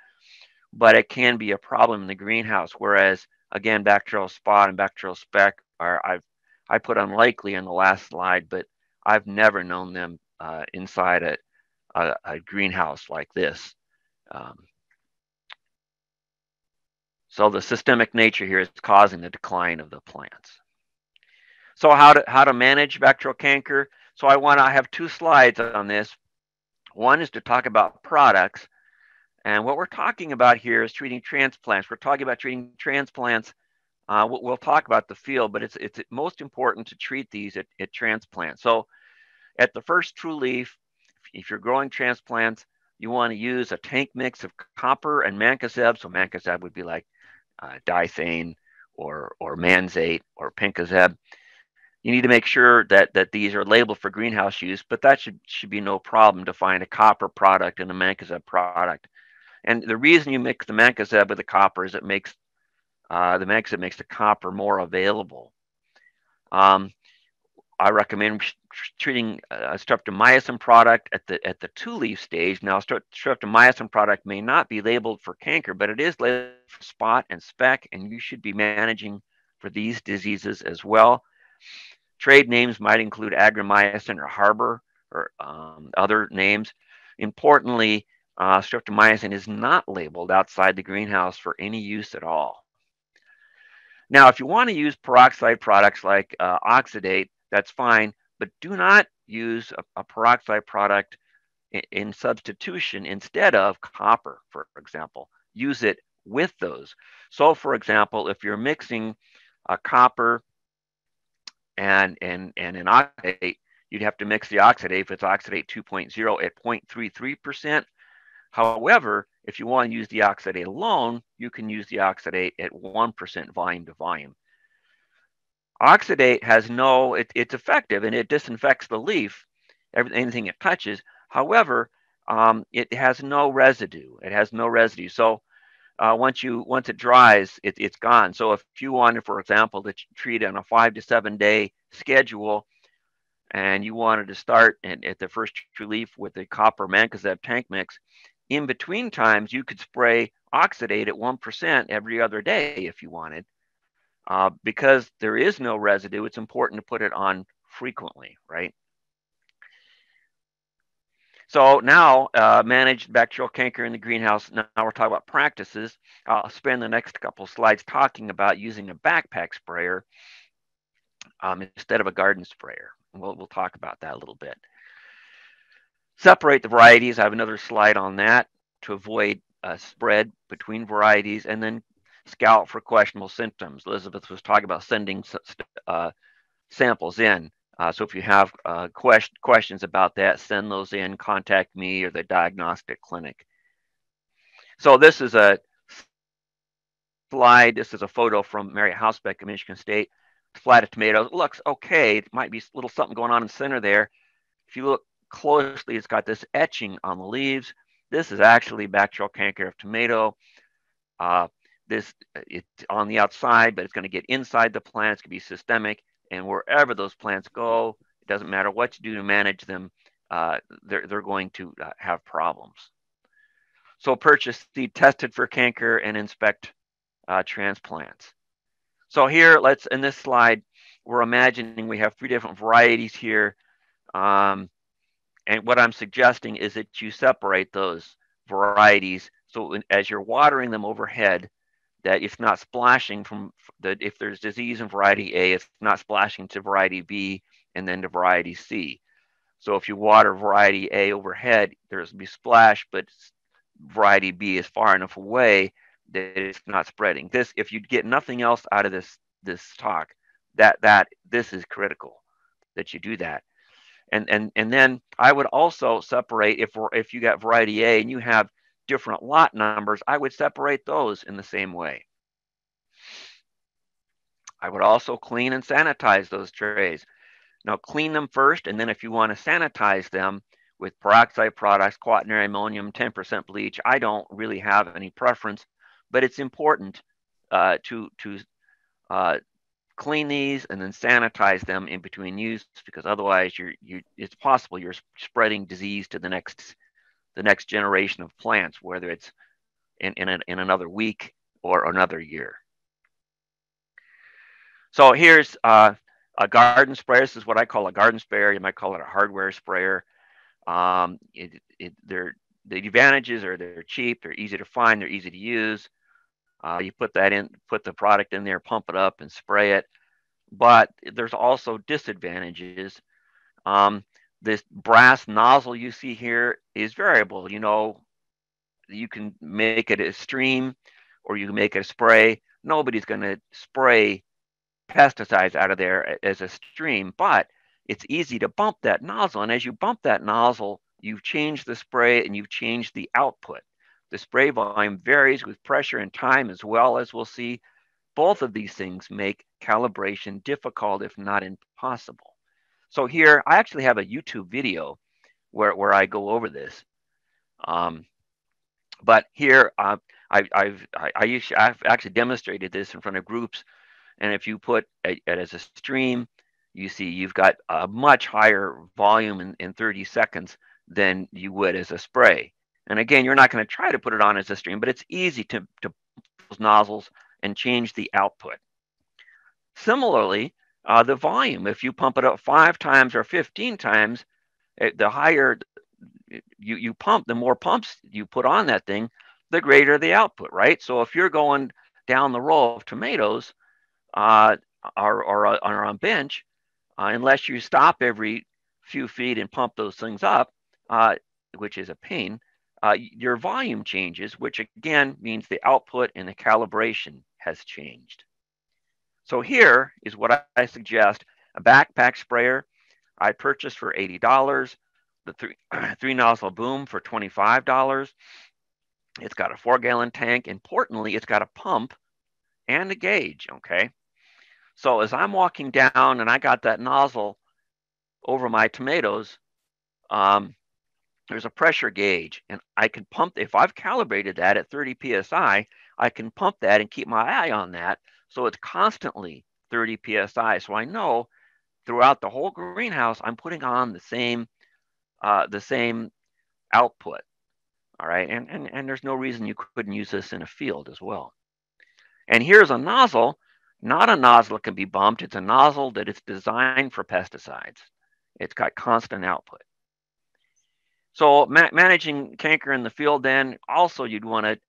but it can be a problem in the greenhouse. Whereas, again, bacterial spot and bacterial speck are I've I put unlikely in the last slide, but I've never known them uh, inside a, a, a, greenhouse like this. Um, so the systemic nature here is causing the decline of the plants. So how to, how to manage bacterial canker? So I want to have two slides on this. One is to talk about products. And what we're talking about here is treating transplants. We're talking about treating transplants. Uh, we'll, talk about the field, but it's, it's most important to treat these at, at transplant. So at the first true leaf, if you're growing transplants, you want to use a tank mix of copper and mancozeb. So mancozeb would be like uh, dithane or, or manzate or Penncozeb. You need to make sure that, that these are labeled for greenhouse use, but that should, should be no problem to find a copper product and a mancozeb product. And the reason you mix the mancozeb with the copper is it makes uh, the mancozeb makes the copper more available. Um, I recommend treating a streptomycin product at the at the two-leaf stage. Now, streptomycin product may not be labeled for canker, but it is labeled for spot and speck, and you should be managing for these diseases as well. Trade names might include Agri-mycin or harbor or um, other names. Importantly, uh, streptomycin is not labeled outside the greenhouse for any use at all. Now, if you want to use peroxide products like uh, oxidate, that's fine, but do not use a, a peroxide product in, in, substitution instead of copper, for example. Use it with those. So, for example, if you're mixing a copper and, and, and an oxidate, you'd have to mix the oxidate if it's oxidate 2.0 at 0.33%. However, if you want to use the oxidate alone, you can use the oxidate at 1% volume to volume. Oxidate has no, it, it's effective and it disinfects the leaf, anything it touches. However, um, it has no residue. It has no residue. So uh, once you once it dries, it, it's gone. So if you wanted, for example, to treat on a five to seven day schedule, and you wanted to start at, at the first leaf with the copper mancozeb tank mix, in between times you could spray oxidate at one percent every other day if you wanted. Uh, because there is no residue, it's important to put it on frequently, right? So now, uh, managed bacterial canker in the greenhouse. Now we're talking about practices. I'll spend the next couple slides talking about using a backpack sprayer um, instead of a garden sprayer. We'll, we'll talk about that a little bit. Separate the varieties. I have another slide on that to avoid uh, spread between varieties. And then scout for questionable symptoms. Elizabeth was talking about sending uh, samples in Uh, so if you have uh, quest questions about that, send those in, contact me or the diagnostic clinic. So this is a slide. This is a photo from Mary Hausbeck of Michigan State. Flat of tomatoes. It looks okay. It might be a little something going on in the center there. If you look closely, it's got this etching on the leaves. This is actually bacterial canker of tomato. Uh, this it's on the outside, but it's going to get inside the plant. It's going to be systemic, and wherever those plants go, it doesn't matter what you do to manage them, uh, they're they're going to uh, have problems. So purchase seed tested for canker and inspect uh, transplants. So here, let's in this slide, we're imagining we have three different varieties here. Um, and what I'm suggesting is that you separate those varieties. So as you're watering them overhead, that it's not splashing from that if there's disease in variety A, it's not splashing to variety B and then to variety C. So if you water variety A overhead, there's be splash, but variety B is far enough away that it's not spreading. This, if you get nothing else out of this this talk, that that this is critical that you do that. And and and then I would also separate if we're if you got variety A and you have different lot numbers, I would separate those in the same way. I would also clean and sanitize those trays. Now clean them first, and then if you want to sanitize them with peroxide products, quaternary ammonium, 10% bleach, I don't really have any preference, but it's important uh, to, to uh, clean these and then sanitize them in between use because otherwise you're, you, it's possible you're spreading disease to the next the next generation of plants, whether it's in, in, in another week or another year. So here's uh, a garden sprayer. This is what I call a garden sprayer. You might call it a hardware sprayer. Um, it, it, the advantages are they're cheap, they're easy to find, they're easy to use. Uh, you put that in, put the product in there, pump it up, and spray it. But there's also disadvantages. Um, this brass nozzle you see here is variable. You know, you can make it a stream or you can make it a spray. Nobody's going to spray pesticides out of there as a stream, but it's easy to bump that nozzle. And as you bump that nozzle, you've changed the spray and you've changed the output. The spray volume varies with pressure and time as well as we'll see. Both of these things make calibration difficult, if not impossible. So here, I actually have a YouTube video where, where I go over this. Um, but here, uh, I, I've, I, I have actually demonstrated this in front of groups. And if you put it as a stream, you see you've got a much higher volume in, in 30 seconds than you would as a spray. And again, you're not going to try to put it on as a stream, but it's easy to, to those nozzles and change the output. Similarly, uh, the volume. If you pump it up five times or 15 times, it, the higher you, you pump, the more pumps you put on that thing, the greater the output, right? So if you're going down the row of tomatoes uh, or, or, uh, or on bench, uh, unless you stop every few feet and pump those things up, uh, which is a pain, uh, your volume changes, which again means the output and the calibration has changed. So here is what I suggest, a backpack sprayer I purchased for $80, the three, *clears throat* three nozzle boom for $25. It's got a four gallon tank. Importantly, it's got a pump and a gauge, okay? So as I'm walking down and I got that nozzle over my tomatoes, um, there's a pressure gauge and I can pump, if I've calibrated that at 30 PSI, I can pump that and keep my eye on that so it's constantly 30 psi. So I know throughout the whole greenhouse, I'm putting on the same uh, the same output. All right, and, and, and there's no reason you couldn't use this in a field as well. And here's a nozzle, not a nozzle that can be bumped. It's a nozzle that is designed for pesticides. It's got constant output. So ma managing canker in the field then, also you'd want to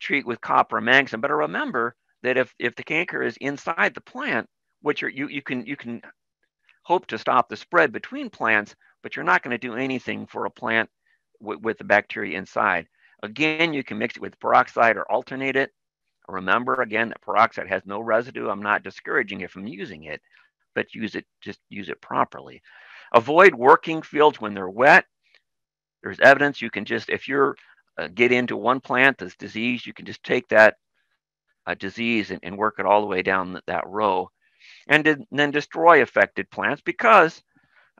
treat with copper and manganese. But remember, that if, if the canker is inside the plant, which you, you can you can hope to stop the spread between plants, but you're not going to do anything for a plant with the bacteria inside. Again, you can mix it with peroxide or alternate it. Remember again that peroxide has no residue. I'm not discouraging you from using it, but use it just use it properly. Avoid working fields when they're wet. There's evidence you can just if you're uh, get into one plant that's diseased, you can just take that uh, disease and, and, work it all the way down that, that row, and, and, then destroy affected plants because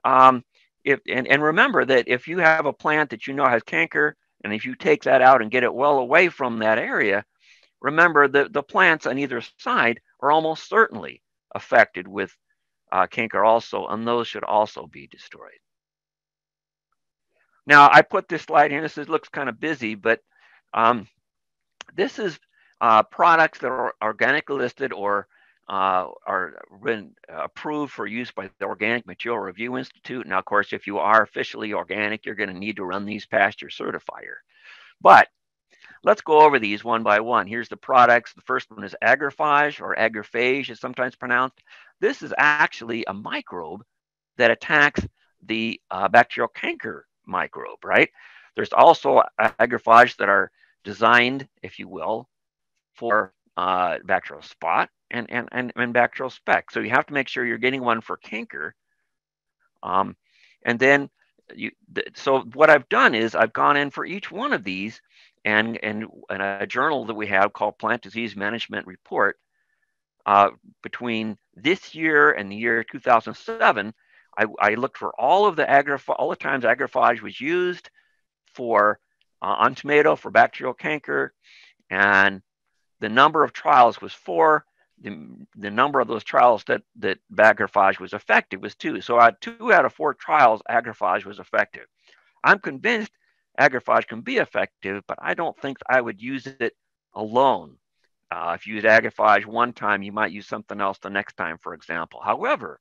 um, if and, and remember that if you have a plant that you know has canker, and if you take that out and get it well away from that area, remember that the plants on either side are almost certainly affected with uh, canker also, and those should also be destroyed. Now, I put this slide here. This is, looks kind of busy, but um, this is uh, products that are organically listed or uh, are been approved for use by the Organic Material Review Institute. Now, of course, if you are officially organic, you're going to need to run these past your certifier. But let's go over these one by one. Here's the products. The first one is AgriPhage or agrophage is sometimes pronounced. This is actually a microbe that attacks the uh, bacterial canker microbe, right? There's also agriphage that are designed, if you will, for uh, bacterial spot and, and, and, and bacterial speck. So you have to make sure you're getting one for canker. Um, and then you, so what I've done is I've gone in for each one of these and, and, and a journal that we have called Plant Disease Management Report uh, between this year and the year 2007, I, I looked for all of the all the times AgriPhage was used for uh, on tomato for bacterial canker, and the number of trials was four. The, the number of those trials that that AgriPhage was effective was two. So at two out of four trials, AgriPhage was effective. I'm convinced AgriPhage can be effective, but I don't think I would use it alone. Uh, if you use AgriPhage one time, you might use something else the next time, for example. However,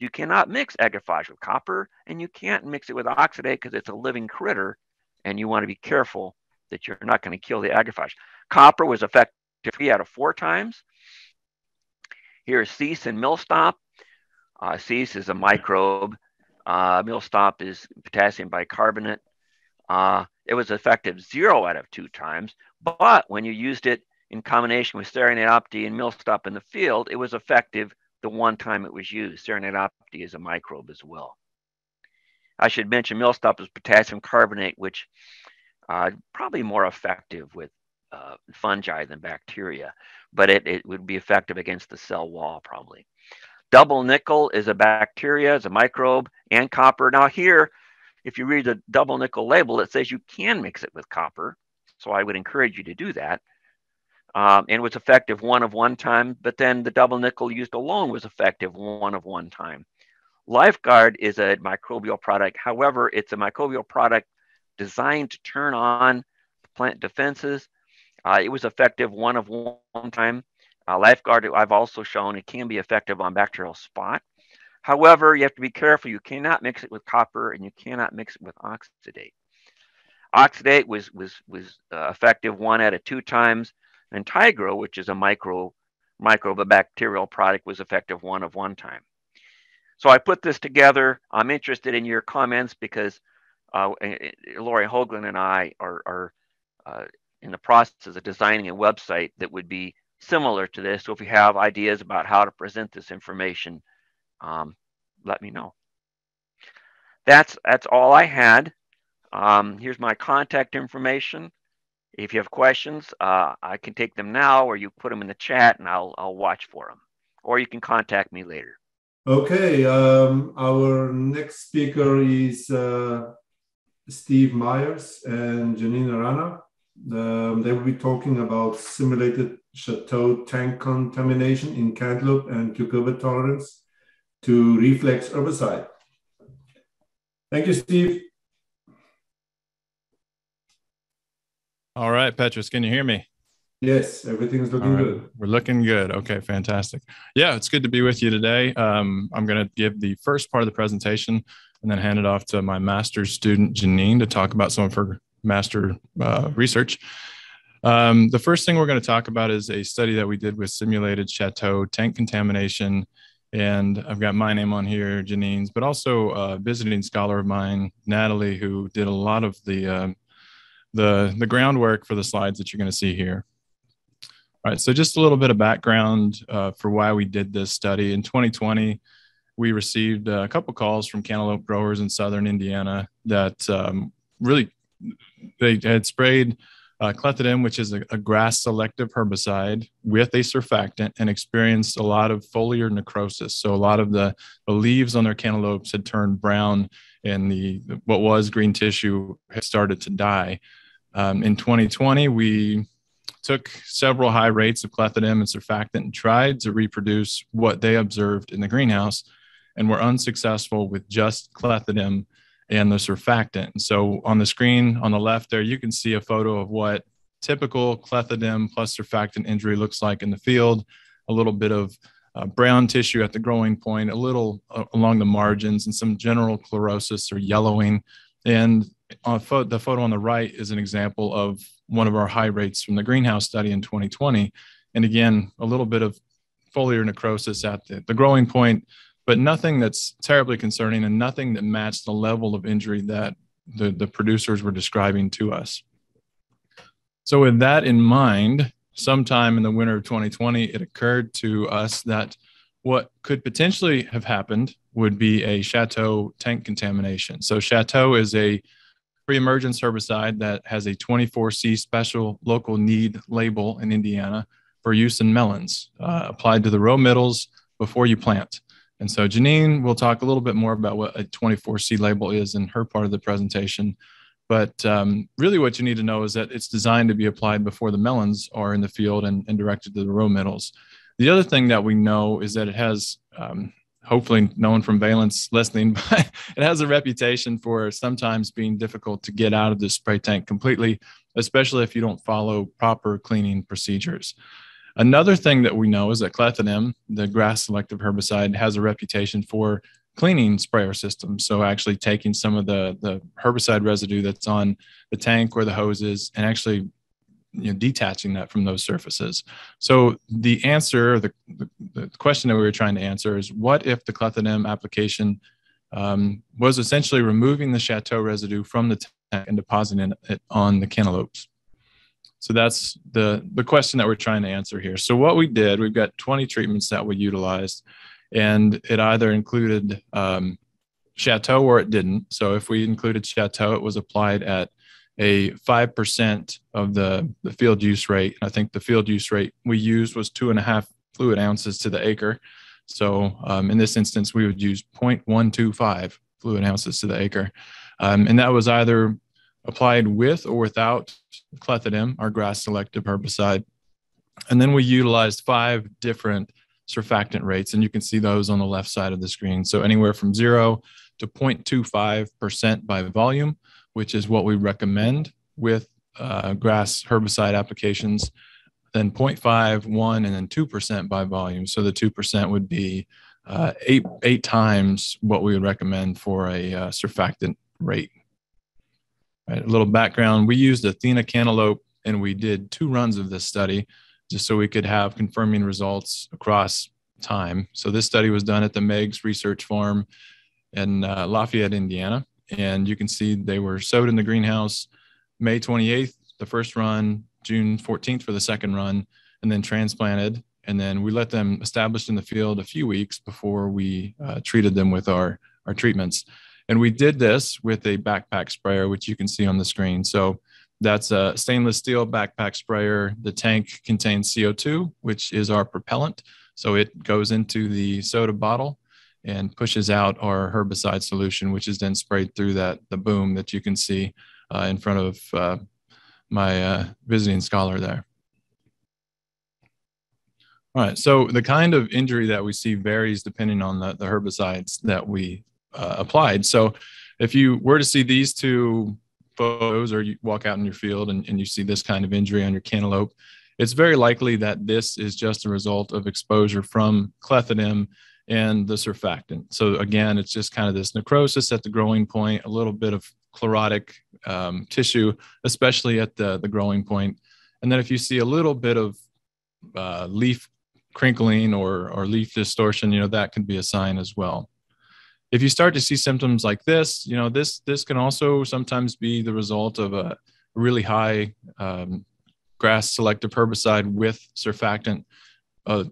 you cannot mix AgriPhage with copper, and you can't mix it with oxidate because it's a living critter, and you want to be careful that you're not going to kill the AgriPhage. Copper was effective three out of four times. Here's cease and MilStop. Uh, cease is a microbe. Uh, MilStop is potassium bicarbonate. Uh, it was effective zero out of two times, but when you used it in combination with Serenade and MilStop in the field, it was effective the one time it was used. Serenade is a microbe as well. I should mention MilStop is potassium carbonate, which uh, probably more effective with uh, fungi than bacteria, but it, it would be effective against the cell wall probably. Double nickel is a bacteria, is a microbe, and copper. Now here, if you read the double nickel label, it says you can mix it with copper. So I would encourage you to do that um, and was effective one of one time, but then the double nickel used alone was effective one of one time. LifeGuard is a microbial product. However, it's a microbial product designed to turn on plant defenses. Uh, it was effective one of one time. Uh, LifeGuard, I've also shown it can be effective on bacterial spot. However, you have to be careful. You cannot mix it with copper and you cannot mix it with oxidate. Oxidate was, was, was uh, effective one out of two times. And Taegro, which is a micro microbacterial product, was effective one of one time. So I put this together. I'm interested in your comments because uh, Lori Hoagland and I are, are uh, in the process of designing a website that would be similar to this. So if you have ideas about how to present this information, um, let me know. That's that's all I had. Um, here's my contact information. If you have questions, uh, I can take them now, or you put them in the chat, and I'll I'll watch for them, or you can contact me later. Okay, um, our next speaker is uh, Steve Meyers and Jeanine Arana. Um, they will be talking about simulated chateau tank contamination in cantaloupe and cucumber tolerance to reflex herbicide. Thank you, Steve. All right, Petrus, can you hear me? Yes, everything's looking right. good. We're looking good. Okay, fantastic. Yeah, it's good to be with you today. Um, I'm going to give the first part of the presentation and then hand it off to my master's student, Jeanine, to talk about some of her master uh, research. Um, the first thing we're going to talk about is a study that we did with simulated chateau tank contamination. And I've got my name on here, Jeanine's, but also a visiting scholar of mine, Natalie, who did a lot of the um, the, the groundwork for the slides that you're going to see here. All right, so just a little bit of background uh, for why we did this study. In 2020, we received a couple calls from cantaloupe growers in southern Indiana that um, really they had sprayed uh, which is a, a, grass selective herbicide with a surfactant, and experienced a lot of foliar necrosis. So a lot of the, the leaves on their cantaloupes had turned brown, and the what was green tissue had started to die. Um, in 2020, we took several high rates of clethodim and surfactant and tried to reproduce what they observed in the greenhouse, and were unsuccessful with just clethodim and the surfactant. so on the screen on the left there, you can see a photo of what typical clethodim plus surfactant injury looks like in the field, a little bit of uh, brown tissue at the growing point, a little uh, along the margins, and some general chlorosis or yellowing. And fo- the photo on the right is an example of one of our high rates from the greenhouse study in 2020. And again, a little bit of foliar necrosis at the, the growing point, but nothing that's terribly concerning and nothing that matched the level of injury that the, the producers were describing to us. So, with that in mind, sometime in the winter of 2020, it occurred to us that what could potentially have happened would be a Chateau tank contamination. So, Chateau is a pre emergence herbicide that has a 24C special local need label in Indiana for use in melons uh, applied to the row middles before you plant. And so Jeanine will talk a little bit more about what a 24C label is in her part of the presentation. But um, really, what you need to know is that it's designed to be applied before the melons are in the field and, and directed to the row middles. The other thing that we know is that it has, um, hopefully, no one from Valent listening, *laughs* but it has a reputation for sometimes being difficult to get out of the spray tank completely, especially if you don't follow proper cleaning procedures. Another thing that we know is that clethodim, the grass selective herbicide, has a reputation for cleaning sprayer systems. So actually taking some of the, the herbicide residue that's on the tank or the hoses and actually you know, detaching that from those surfaces. So the answer, the, the, the, question that we were trying to answer is what if the clethodim application um, was essentially removing the chateau residue from the tank and depositing it on the cantaloupes? So that's the, the question that we're trying to answer here. So what we did, we've got 20 treatments that we utilized, and it either included um, Chateau or it didn't. So if we included Chateau, it was applied at a 5% of the, the field use rate. I think the field use rate we used was two and a half fluid ounces to the acre. So um, in this instance, we would use 0.125 fluid ounces to the acre. Um, and that was either applied with or without clethodim, our grass selective herbicide. And then we utilized five different surfactant rates, and you can see those on the left side of the screen. So anywhere from zero to 0.25% by volume, which is what we recommend with uh, grass herbicide applications, then 0.5, 1, and then 2% by volume. So the 2% would be uh, eight, eight times what we would recommend for a uh, surfactant rate. Right, a little background, we used Athena cantaloupe and we did two runs of this study just so we could have confirming results across time. So this study was done at the Meigs Research Farm in uh, Lafayette, Indiana. And you can see they were sowed in the greenhouse May 28th, the first run, June 14th for the second run, and then transplanted. And then we let them establish in the field a few weeks before we uh, treated them with our, our treatments. And we did this with a backpack sprayer, which you can see on the screen. So that's a stainless steel backpack sprayer. The tank contains CO2, which is our propellant. So it goes into the soda bottle and pushes out our herbicide solution, which is then sprayed through that the boom that you can see uh, in front of uh, my uh, visiting scholar there. All right, so the kind of injury that we see varies depending on the, the herbicides that we uh, applied. So if you were to see these two photos or you walk out in your field and, and you see this kind of injury on your cantaloupe, it's very likely that this is just a result of exposure from clethodim and the surfactant. So again, it's just kind of this necrosis at the growing point, a little bit of chlorotic um, tissue, especially at the, the growing point. And then if you see a little bit of uh, leaf crinkling or, or leaf distortion, you know, that can be a sign as well if you start to see symptoms like this, you know, this this can also sometimes be the result of a really high um, grass selective herbicide with surfactant, uh,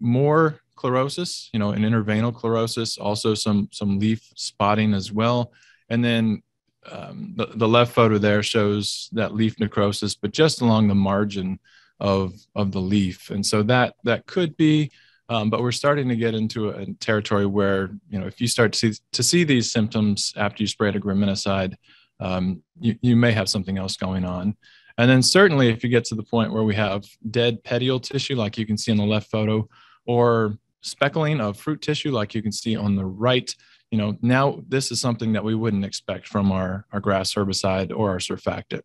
more chlorosis, you know, an interveinal chlorosis, also some some leaf spotting as well. And then um, the, the left photo there shows that leaf necrosis, but just along the margin of of the leaf. And so that that could be, um, but we're starting to get into a, territory where you know if you start to see to see these symptoms after you sprayed a graminicide, um, you, you may have something else going on. And then certainly if you get to the point where we have dead petiole tissue, like you can see in the left photo, or speckling of fruit tissue, like you can see on the right, you know, now this is something that we wouldn't expect from our, our grass herbicide or our surfactant.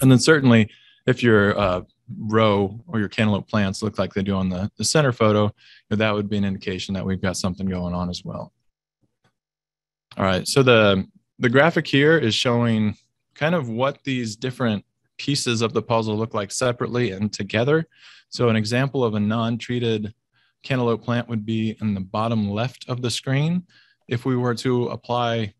And then certainly if your uh, row or your cantaloupe plants look like they do on the, the center photo, that would be an indication that we've got something going on as well. All right, so the, the graphic here is showing kind of what these different pieces of the puzzle look like separately and together. So an example of a non-treated cantaloupe plant would be in the bottom left of the screen. If we were to apply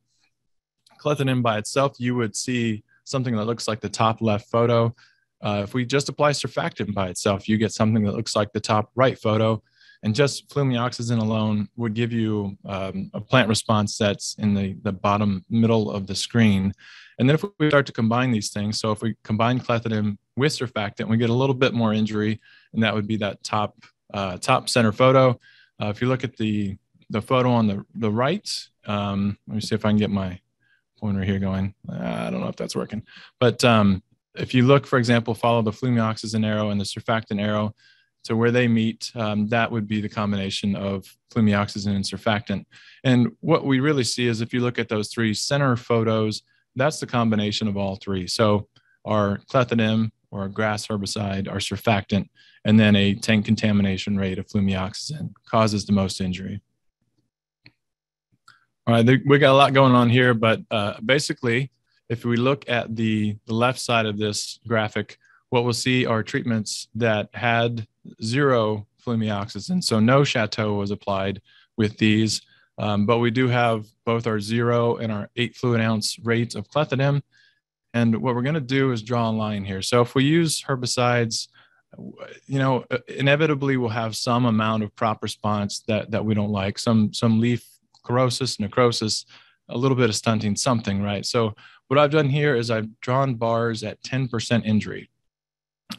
clethodim by itself, you would see something that looks like the top left photo. Uh, if we just apply surfactant by itself, you get something that looks like the top right photo. And just flumioxazin alone would give you um, a plant response that's in the, the bottom middle of the screen. And then if we start to combine these things, so if we combine clethodim with surfactant, we get a little bit more injury, and that would be that top uh, top center photo. Uh, if you look at the the photo on the the right, um, let me see if I can get my pointer here going. I don't know if that's working, but um, if you look, for example, follow the flumioxazin arrow and the surfactant arrow to where they meet, um, that would be the combination of flumioxazin and surfactant. And what we really see is if you look at those three center photos, that's the combination of all three. So our clethodim or a grass herbicide, our surfactant, and then a tank contamination rate of flumioxazin causes the most injury. All right, we got a lot going on here, but uh, basically, if we look at the, the left side of this graphic, what we'll see are treatments that had zero flumioxazin. So no chateau was applied with these, um, but we do have both our zero and our eight fluid ounce rates of clethodim. And what we're going to do is draw a line here. So if we use herbicides, you know, inevitably we'll have some amount of crop response that that we don't like. Some some leaf chlorosis, necrosis, a little bit of stunting, something, right? So what I've done here is I've drawn bars at 10% injury.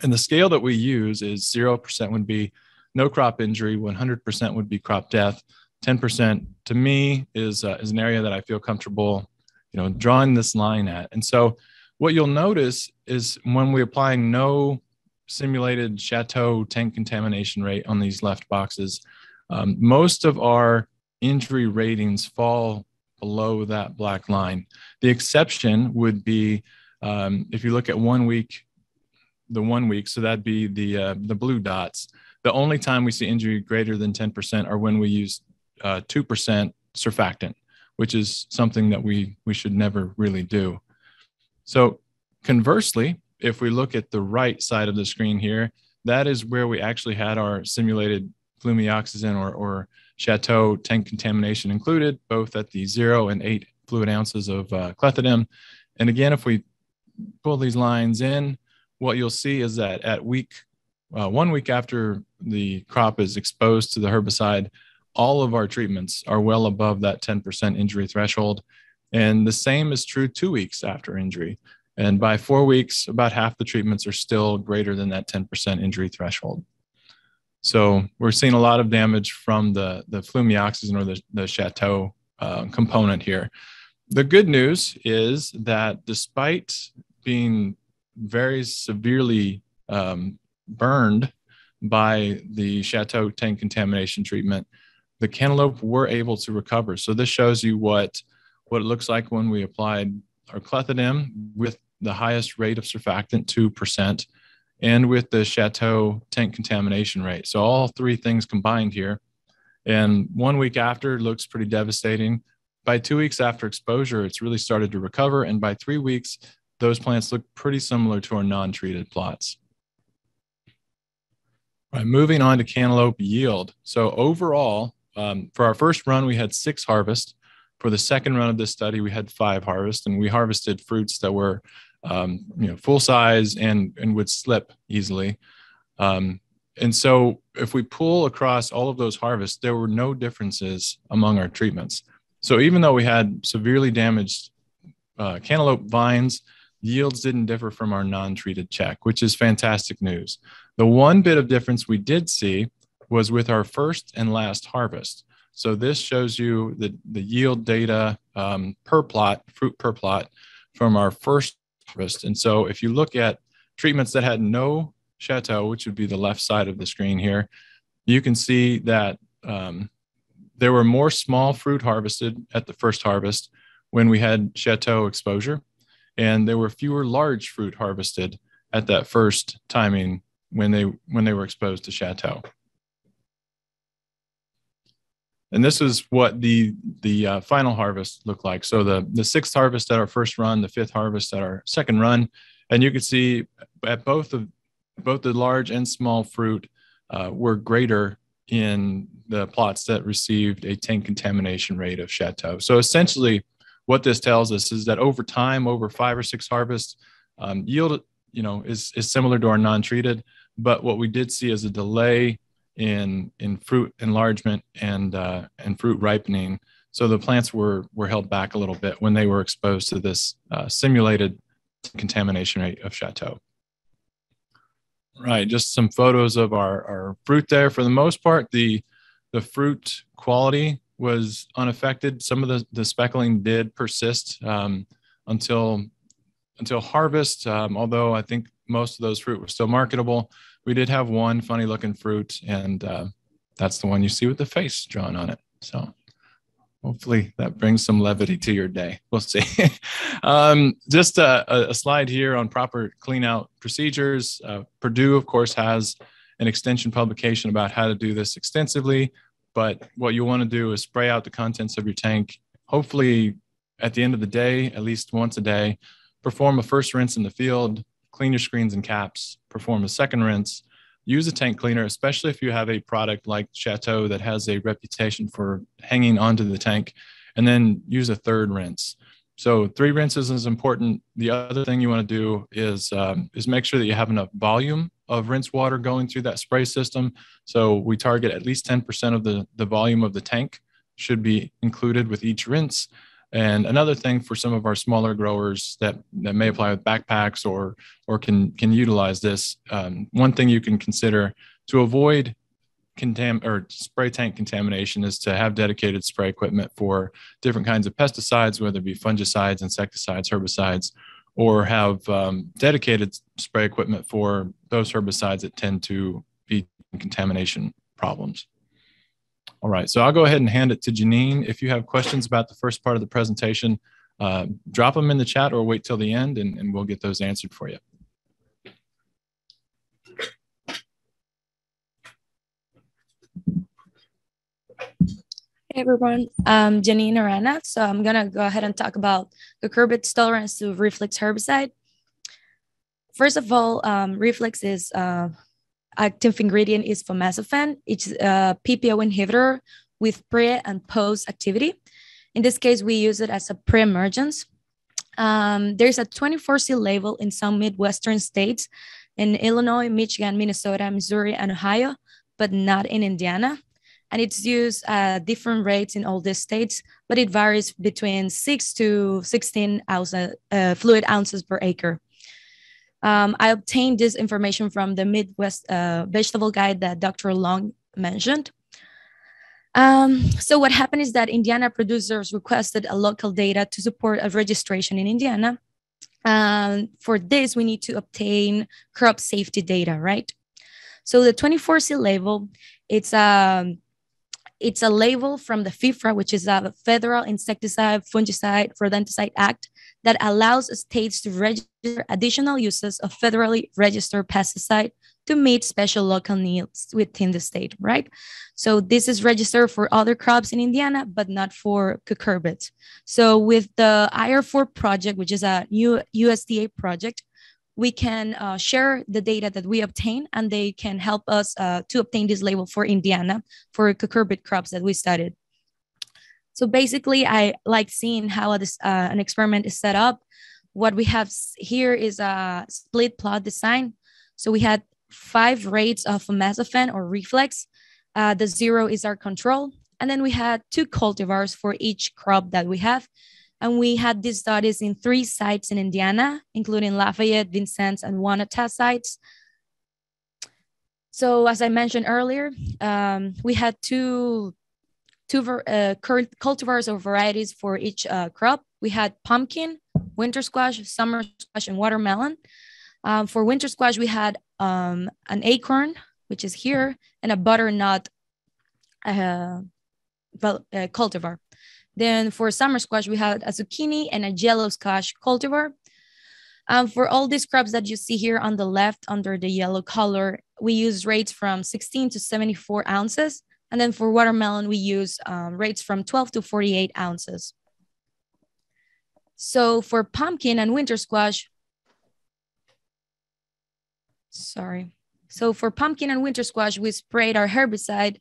And the scale that we use is 0% would be no crop injury, 100% would be crop death. 10% to me is, uh, is an area that I feel comfortable, you know, drawing this line at. And so what you'll notice is when we're applying no simulated chateau tank contamination rate on these left boxes, um, most of our injury ratings fall below that black line. The exception would be um, if you look at one week the one week. So that'd be the uh, the blue dots. The only time we see injury greater than 10% are when we use uh, 2% surfactant, which is something that we we should never really do. So conversely, if we look at the right side of the screen here, that is where we actually had our simulated flumioxazin or, or chateau tank contamination included, both at the zero and eight fluid ounces of uh, clethodim. And again, if we pull these lines in, what you'll see is that at week uh, one week after the crop is exposed to the herbicide, all of our treatments are well above that 10% injury threshold. And the same is true two weeks after injury. And by four weeks, about half the treatments are still greater than that 10% injury threshold. So we're seeing a lot of damage from the, the flumioxazin or the, the chateau uh, component here. The good news is that despite being very severely um, burned by the chateau tank contamination treatment, the cantaloupe were able to recover. So this shows you what what it looks like when we applied our clethodim with the highest rate of surfactant, 2%, and with the chateau tank contamination rate. So all three things combined here. And one week after looks pretty devastating. By two weeks after exposure, it's really started to recover. And by three weeks, those plants look pretty similar to our non-treated plots. All right, moving on to cantaloupe yield. So overall, um, for our first run, we had six harvests. For the second round of this study, we had five harvests, and we harvested fruits that were um, you know, full size and and would slip easily. Um, and so, if we pull across all of those harvests, there were no differences among our treatments. So even though we had severely damaged uh, cantaloupe vines, yields didn't differ from our non-treated check, which is fantastic news. The one bit of difference we did see was with our first and last harvest. So this shows you the, the yield data um, per plot, fruit per plot from our first harvest. And so if you look at treatments that had no chateau, which would be the left side of the screen here, you can see that um, there were more small fruit harvested at the first harvest when we had chateau exposure, and there were fewer large fruit harvested at that first timing when they when they were exposed to chateau. And this is what the the uh, final harvest looked like. So the the sixth harvest at our first run, the fifth harvest at our second run, and you can see at both of both the large and small fruit uh, were greater in the plots that received a tank contamination rate of chateau. So essentially, what this tells us is that over time, over five or six harvests, um, yield you know is is similar to our non-treated, but what we did see is a delay in in fruit enlargement and uh, and fruit ripening. So the plants were were held back a little bit when they were exposed to this uh, simulated contamination rate of chateau. Right, just some photos of our, our fruit there. For the most part, the the fruit quality was unaffected. Some of the, the speckling did persist um, until until harvest, um, although I think most of those fruit were still marketable we did have one funny looking fruit, and uh, that's the one you see with the face drawn on it. So hopefully that brings some levity to your day. *laughs* We'll see. *laughs* um, just a, a, slide here on proper clean out procedures. Uh, Purdue, of course, has an extension publication about how to do this extensively. But what you want to do is spray out the contents of your tank, hopefully at the end of the day, at least once a day. Perform a first rinse in the field, clean your screens and caps, perform a second rinse, use a tank cleaner, especially if you have a product like Chateau that has a reputation for hanging onto the tank, and then use a third rinse. So three rinses is important. The other thing you want to do is um, is make sure that you have enough volume of rinse water going through that spray system. So we target at least 10% of the, the volume of the tank should be included with each rinse. And another thing for some of our smaller growers that, that may apply with backpacks or or can can utilize this, um, one thing you can consider to avoid contam or spray tank contamination is to have dedicated spray equipment for different kinds of pesticides, whether it be fungicides, insecticides, herbicides, or have um, dedicated spray equipment for those herbicides that tend to be contamination problems. All right, so I'll go ahead and hand it to Jeanine. If you have questions about the first part of the presentation, uh, drop them in the chat or wait till the end and, and we'll get those answered for you. Hey everyone, I'm Jeanine Arana. So I'm gonna go ahead and talk about the cucurbit's tolerance to reflex herbicide. First of all, um, reflex is uh, active ingredient is fomesafen. It's a PPO inhibitor with pre and post activity. In this case, we use it as a pre-emergence. Um, there's a 24C label in some Midwestern states in Illinois, Michigan, Minnesota, Missouri, and Ohio, but not in Indiana. And it's used at different rates in all these states, but it varies between 6 to 16 ounce, uh, fluid ounces per acre. Um, I obtained this information from the Midwest uh, vegetable guide that Dr. Long mentioned. Um, so what happened is that Indiana producers requested a local data to support a registration in Indiana. Um, for this, we need to obtain crop safety data, right? So the 24C label, it's a um, it's a label from the FIFRA, which is a Federal Insecticide, Fungicide, Rodenticide Act, that allows states to register additional uses of federally registered pesticide to meet special local needs within the state, right? So this is registered for other crops in Indiana, but not for cucurbits. So with the IR4 project, which is a new USDA project, we can uh, share the data that we obtain and they can help us uh, to obtain this label for Indiana for cucurbit crops that we studied. So basically, I like seeing how this, uh, an experiment is set up. what we have here is a split plot design. So we had five rates of fomesafen or reflex. Uh, the zero is our control. And then we had two cultivars for each crop that we have. And we had these studies in three sites in Indiana, including Lafayette, Vincennes, and Wanatah sites. So as I mentioned earlier, um, we had two, two uh, cultivars or varieties for each uh, crop. We had pumpkin, winter squash, summer squash, and watermelon. Um, for winter squash, we had um, an acorn, which is here, and a butternut uh, uh, cultivar. Then for summer squash, we had a zucchini and a yellow squash cultivar. Um, for all these crops that you see here on the left under the yellow color, we use rates from 16 to 74 ounces. And then for watermelon, we use um, rates from 12 to 48 ounces. So for pumpkin and winter squash, sorry. So for pumpkin and winter squash, we sprayed our herbicide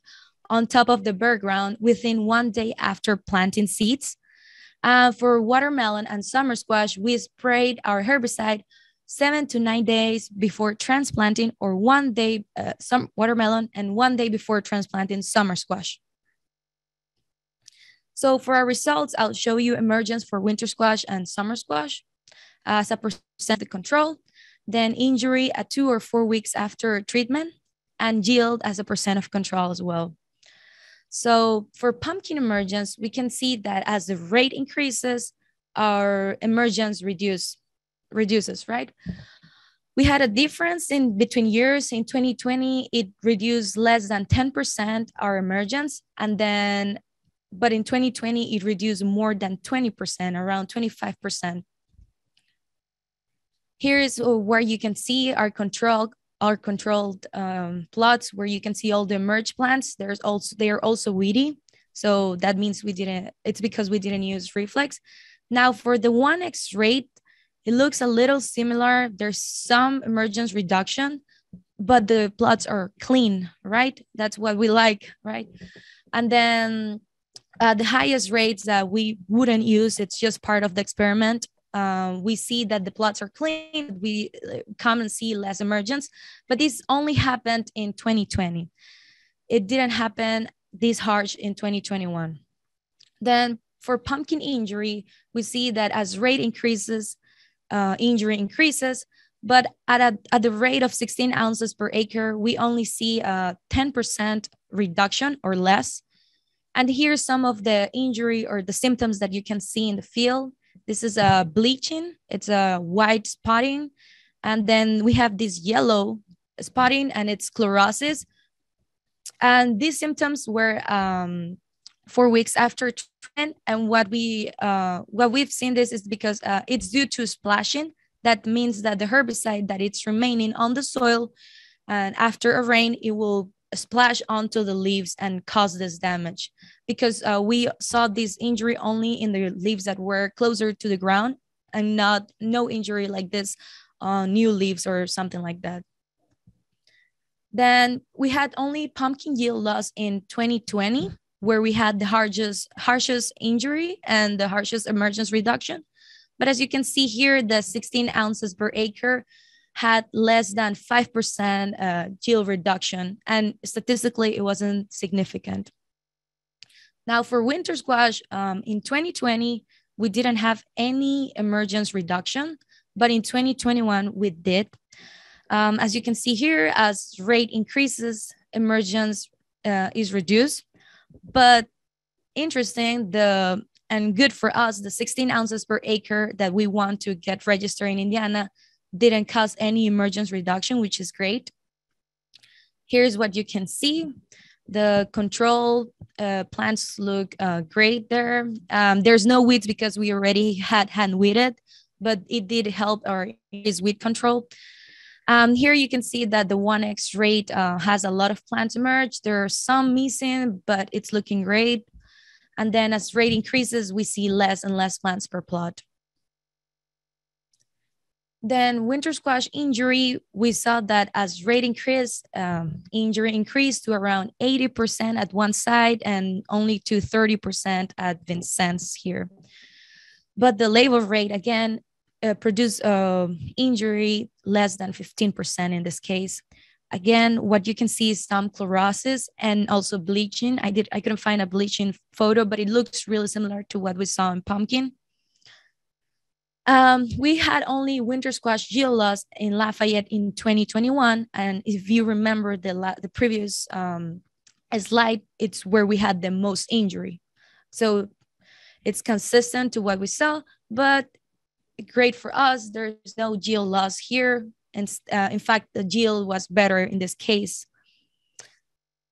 on top of the bare ground within one day after planting seeds. Uh, for watermelon and summer squash, we sprayed our herbicide seven to nine days before transplanting or one day uh, some watermelon and one day before transplanting summer squash. So for our results, I'll show you emergence for winter squash and summer squash as a percent of control, then injury at two or four weeks after treatment, and yield as a percent of control as well. So for pumpkin emergence, we can see that as the rate increases, our emergence reduce, reduces, right? We had a difference in between years. In 2020, it reduced less than 10% our emergence. And then, but in 2020, it reduced more than 20%, around 25%. Here is where you can see our control our controlled um, plots where you can see all the merge plants. There's also they are also weedy, so that means we didn't. It's because we didn't use reflex. Now for the one X rate, it looks a little similar. There's some emergence reduction, but the plots are clean, right? That's what we like, right? And then uh, the highest rates that we wouldn't use, it's just part of the experiment, um, we see that the plots are clean, we uh, come and see less emergence, but this only happened in 2020. It didn't happen this harsh in 2021. Then for pumpkin injury, we see that as rate increases, uh, injury increases, but at, a, at the rate of 16 ounces per acre, we only see a 10% reduction or less. And here's some of the injury or the symptoms that you can see in the field. This is a bleaching. It's a white spotting. And then we have this yellow spotting and it's chlorosis. And these symptoms were um, four weeks after treatment. And what we uh, what we've seen this is because uh, it's due to splashing. That means that the herbicide that it's remaining on the soil, and after a rain, it will splash onto the leaves and cause this damage because uh, we saw this injury only in the leaves that were closer to the ground and not no injury like this on new leaves or something like that then we had only pumpkin yield loss in 2020 where we had the harshest harshest injury and the harshest emergence reduction but as you can see here the 16 ounces per acre had less than 5% uh, yield reduction, and statistically, it wasn't significant. Now, for winter squash, um, in 2020, we didn't have any emergence reduction, but in 2021, we did. Um, as you can see here, as rate increases, emergence uh, is reduced. But interesting, the and good for us, the 16 ounces per acre that we want to get registered in Indiana didn't cause any emergence reduction, which is great. Here's what you can see. The control uh, plants look uh, great there. Um, there's no weeds because we already had hand weeded, but it did help our is weed control. Um, here you can see that the 1x rate uh, has a lot of plants emerge. There are some missing, but it's looking great. And then as rate increases, we see less and less plants per plot. Then winter squash injury, we saw that as rate increased, um, injury increased to around 80% at one side and only to 30% at Vincennes here. But the labor rate, again, uh, produce uh, injury less than 15% in this case. Again, what you can see is some chlorosis and also bleaching. I did I couldn't find a bleaching photo, but it looks really similar to what we saw in pumpkin. Um, we had only winter squash yield loss in Lafayette in 2021, and if you remember the the previous um, slide, it's where we had the most injury. So it's consistent to what we saw, but great for us. There's no yield loss here. And uh, in fact, the yield was better in this case.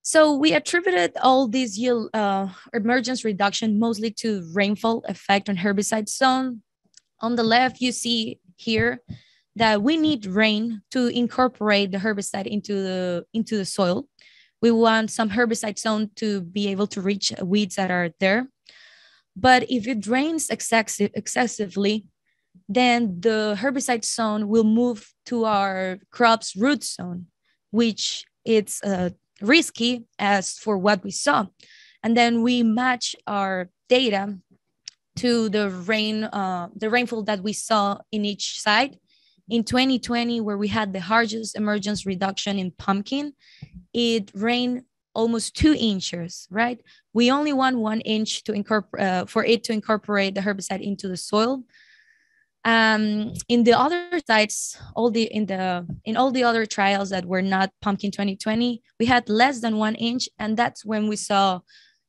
So we attributed all these yield uh, emergence reduction mostly to rainfall effect on herbicide zone. On the left, you see here that we need rain to incorporate the herbicide into the into the soil. We want some herbicide zone to be able to reach weeds that are there. But if it rains excessive, excessively, then the herbicide zone will move to our crop's root zone, which it's uh, risky as for what we saw. And then we match our data to the rain, uh, the rainfall that we saw in each side. In 2020, where we had the largest emergence reduction in pumpkin, it rained almost two inches, right? We only want one inch to incorporate uh, for it to incorporate the herbicide into the soil. Um, in the other sites, all the in the in all the other trials that were not pumpkin 2020, we had less than one inch, and that's when we saw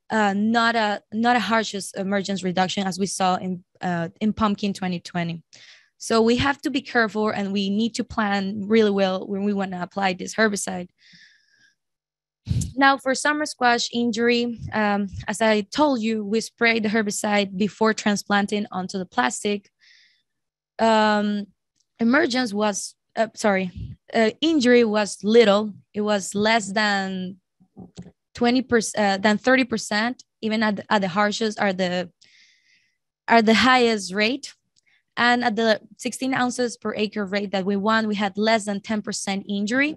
uh, not a not a harshest emergence reduction as we saw in uh, in pumpkin 2020. So we have to be careful, and we need to plan really well when we want to apply this herbicide. Now, for summer squash injury, um, as I told you, we spray the herbicide before transplanting onto the plastic um, emergence was uh, sorry uh, injury was little. It was less than 20 percent uh, than 30 percent even at the, at the harshest are the are the highest rate. And at the 16 ounces per acre rate that we want we had less than 10 percent injury.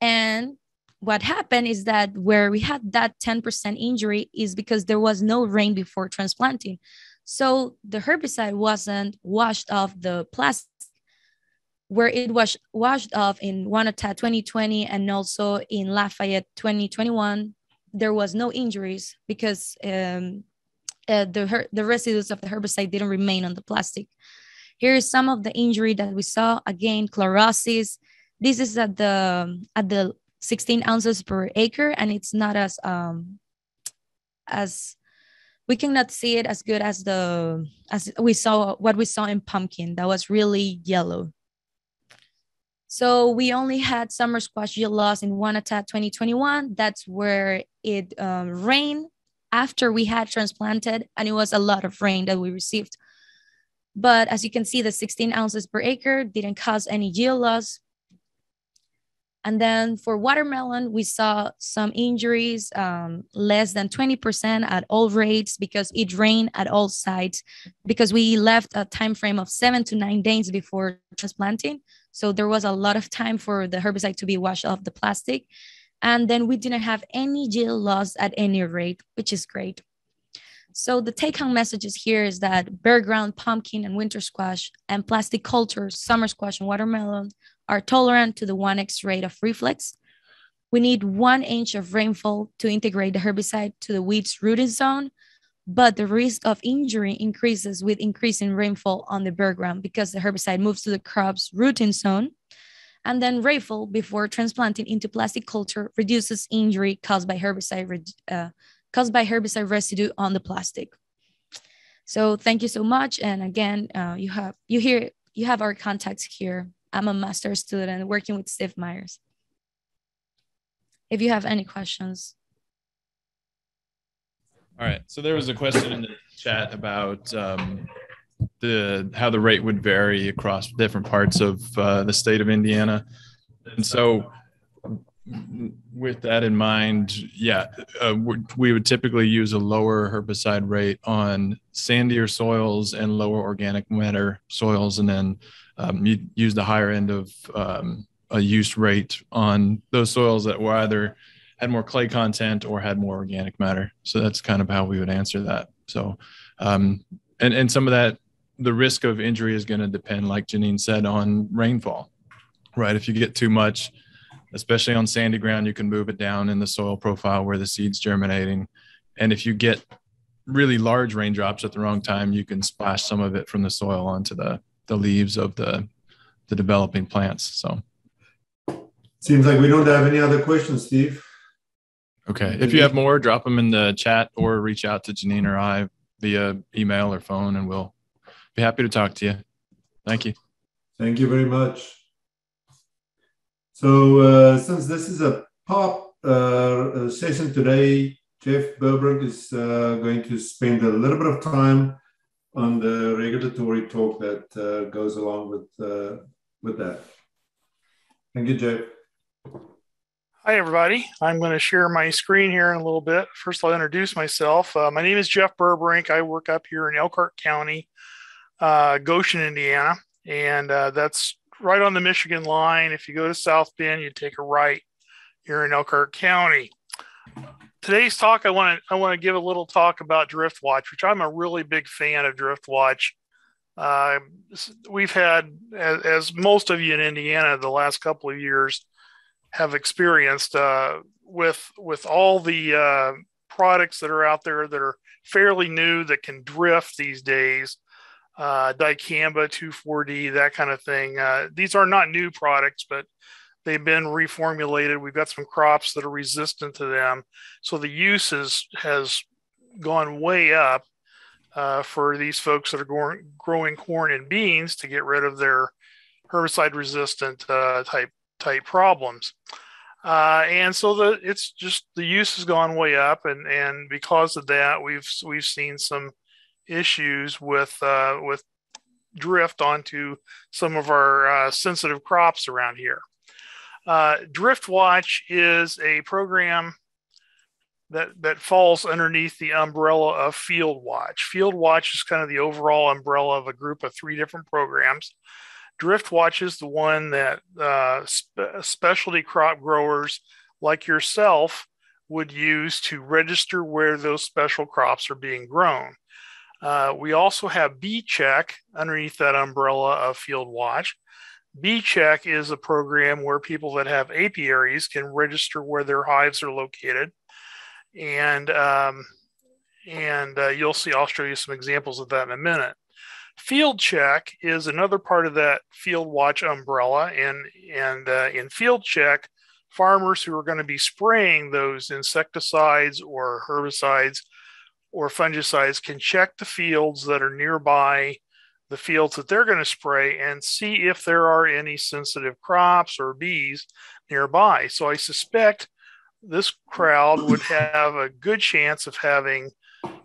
And what happened is that where we had that 10% injury is because there was no rain before transplanting so the herbicide wasn't washed off the plastic where it was washed off in Wanatah 2020 and also in Lafayette 2021. There was no injuries because um, uh, the, the residues of the herbicide didn't remain on the plastic. Here is some of the injury that we saw. Again, chlorosis. This is at the at the 16 ounces per acre, and it's not as um, as we cannot see it as good as the as we saw what we saw in pumpkin. That was really yellow. So we only had summer squash yield loss in Wanatah 2021 that's where it um, rained after we had transplanted and it was a lot of rain that we received. But as you can see the 16 ounces per acre didn't cause any yield loss and then for watermelon, we saw some injuries, um, less than 20% at all rates because it rained at all sites because we left a time frame of seven to nine days before transplanting. So there was a lot of time for the herbicide to be washed off the plastic. And then we didn't have any yield loss at any rate, which is great. So the take-home messages here is that bare ground, pumpkin, and winter squash, and plastic culture, summer squash and watermelon are tolerant to the 1x rate of reflex. We need one inch of rainfall to integrate the herbicide to the weed's rooting zone, but the risk of injury increases with increasing rainfall on the bare ground because the herbicide moves to the crop's rooting zone. And then rainfall before transplanting into plastic culture reduces injury caused by herbicide uh, caused by herbicide residue on the plastic. So thank you so much. And again, uh, you have you hear you have our contacts here I'm a master's student working with Steve Meyers. If you have any questions. All right. So there was a question in the chat about um, the how the rate would vary across different parts of uh, the state of Indiana, and so with that in mind, yeah, uh, we would typically use a lower herbicide rate on sandier soils and lower organic matter soils, and then um, you use the higher end of um, a use rate on those soils that were either had more clay content or had more organic matter. So that's kind of how we would answer that. So, um, and and some of that the risk of injury is going to depend, like Jeanine said, on rainfall, right? If you get too much, especially on sandy ground, you can move it down in the soil profile where the seed's germinating. And if you get really large raindrops at the wrong time, you can splash some of it from the soil onto the, the leaves of the, the developing plants. So seems like we don't have any other questions, Steve. Okay. If you have more, drop them in the chat or reach out to Jeanine or I via email or phone, and we'll be happy to talk to you. Thank you. Thank you very much. So, uh, since this is a PARP uh, session today, Jeff Burbrink is uh, going to spend a little bit of time on the regulatory talk that uh, goes along with uh, with that. Thank you, Jeff. Hi, everybody. I'm going to share my screen here in a little bit. First, I'll introduce myself. Uh, my name is Jeff Burbrink. I work up here in Elkhart County, uh, Goshen, Indiana, and uh, that's right on the Michigan line. If you go to South Bend, you take a right here in Elkhart County today's talk, I want to I want to give a little talk about Driftwatch, which I'm a really big fan of Driftwatch. Uh, we've had, as, as, most of you in Indiana, the last couple of years have experienced uh, with with all the uh, products that are out there that are fairly new that can drift these days. Uh, dicamba 2,4-D, that kind of thing. Uh, these are not new products, but They've been reformulated. We've got some crops that are resistant to them. So the use is, has gone way up uh, for these folks that are growing, growing corn and beans to get rid of their herbicide resistant uh, type type problems. Uh, and so the it's just the use has gone way up, and and because of that, we've we've seen some issues with uh, with drift onto some of our uh, sensitive crops around here. Uh, Driftwatch is a program that that falls underneath the umbrella of Field Watch. Field Watch is kind of the overall umbrella of a group of three different programs. Drift Watch is the one that uh, spe- specialty crop growers like yourself would use to register where those special crops are being grown. Uh, we also have Bee Check underneath that umbrella of Field Watch. Bee Check is a program where people that have apiaries can register where their hives are located, and um, and uh, you'll see. I'll show you some examples of that in a minute. Field Check is another part of that Field Watch umbrella, and and uh, in Field Check, farmers who are going to be spraying those insecticides or herbicides or fungicides can check the fields that are nearby the fields that they're going to spray and see if there are any sensitive crops or bees nearby. So I suspect this crowd would have a good chance of having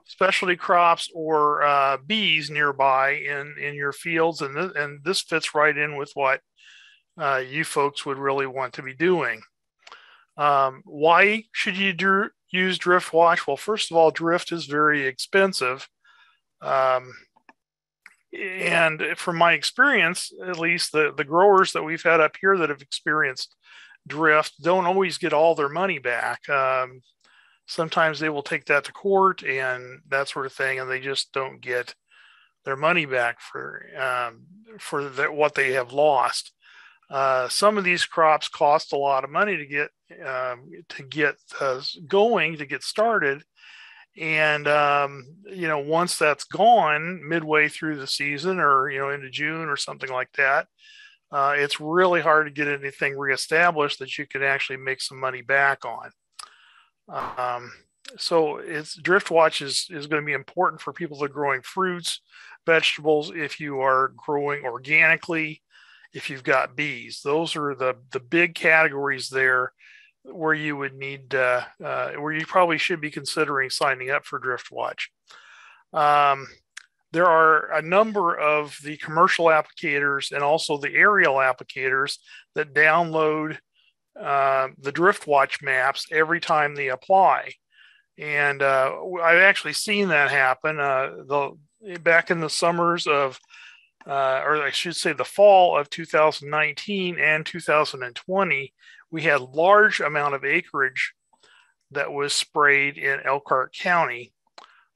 specialty crops or uh, bees nearby in, in your fields. And, th- and this fits right in with what uh, you folks would really want to be doing. Um, why should you do, use Drift Watch? Well, first of all, Drift is very expensive. Um, and from my experience, at least the, the growers that we've had up here that have experienced drift don't always get all their money back. Um, sometimes they will take that to court and that sort of thing, and they just don't get their money back for um, for the, what they have lost. Uh, some of these crops cost a lot of money to get um, to get uh, going to get started, and um, you know once that's gone midway through the season or you know into june or something like that uh, it's really hard to get anything reestablished that you can actually make some money back on. Um, so it's drift watch is, is going to be important for people that are growing fruits vegetables if you are growing organically if you've got bees those are the the big categories there where you would need, uh, uh, where you probably should be considering signing up for Driftwatch. Um, there are a number of the commercial applicators and also the aerial applicators that download uh, the Driftwatch maps every time they apply. And uh, I've actually seen that happen. Uh, the back in the summers of, uh, or I should say, the fall of 2019 and 2020, we had large amount of acreage that was sprayed in Elkhart County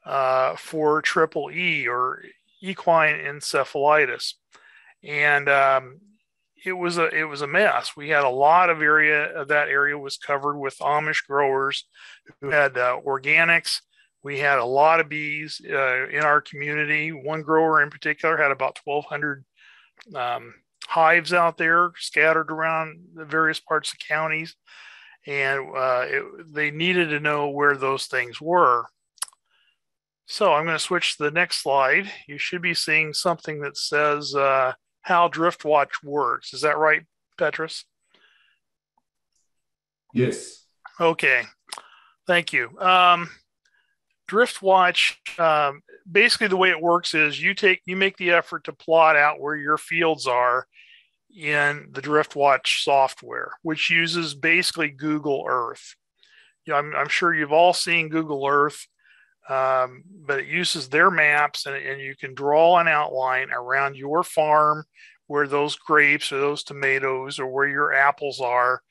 uh, for triple E or equine encephalitis, and um, it was a it was a mess. We had a lot of area of that area was covered with Amish growers who had uh, organics. We had a lot of bees uh, in our community. One grower in particular had about 1,200 um, hives out there scattered around the various parts of counties, and uh, it, they needed to know where those things were. So I'm going to switch to the next slide. You should be seeing something that says uh, how Driftwatch works. Is that right, Petrus? Yes. Okay. Thank you. Um, Driftwatch, um, basically the way it works is you take you make the effort to plot out where your fields are in the Driftwatch software, which uses basically Google Earth. You know, I'm, I'm sure you've all seen Google Earth um, but it uses their maps and, and you can draw an outline around your farm where those grapes or those tomatoes or where your apples are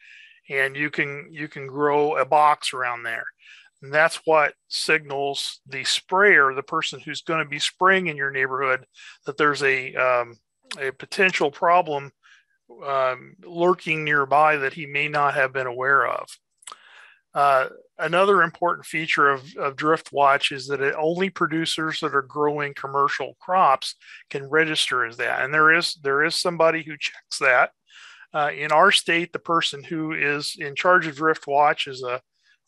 and you can you can grow a box around there and that's what signals the sprayer the person who's going to be spraying in your neighborhood that there's a um, a potential problem um, lurking nearby that he may not have been aware of uh, another important feature of, of Driftwatch is that it only producers that are growing commercial crops can register as that. And there is there is somebody who checks that. Uh, in our state, the person who is in charge of drift watch is a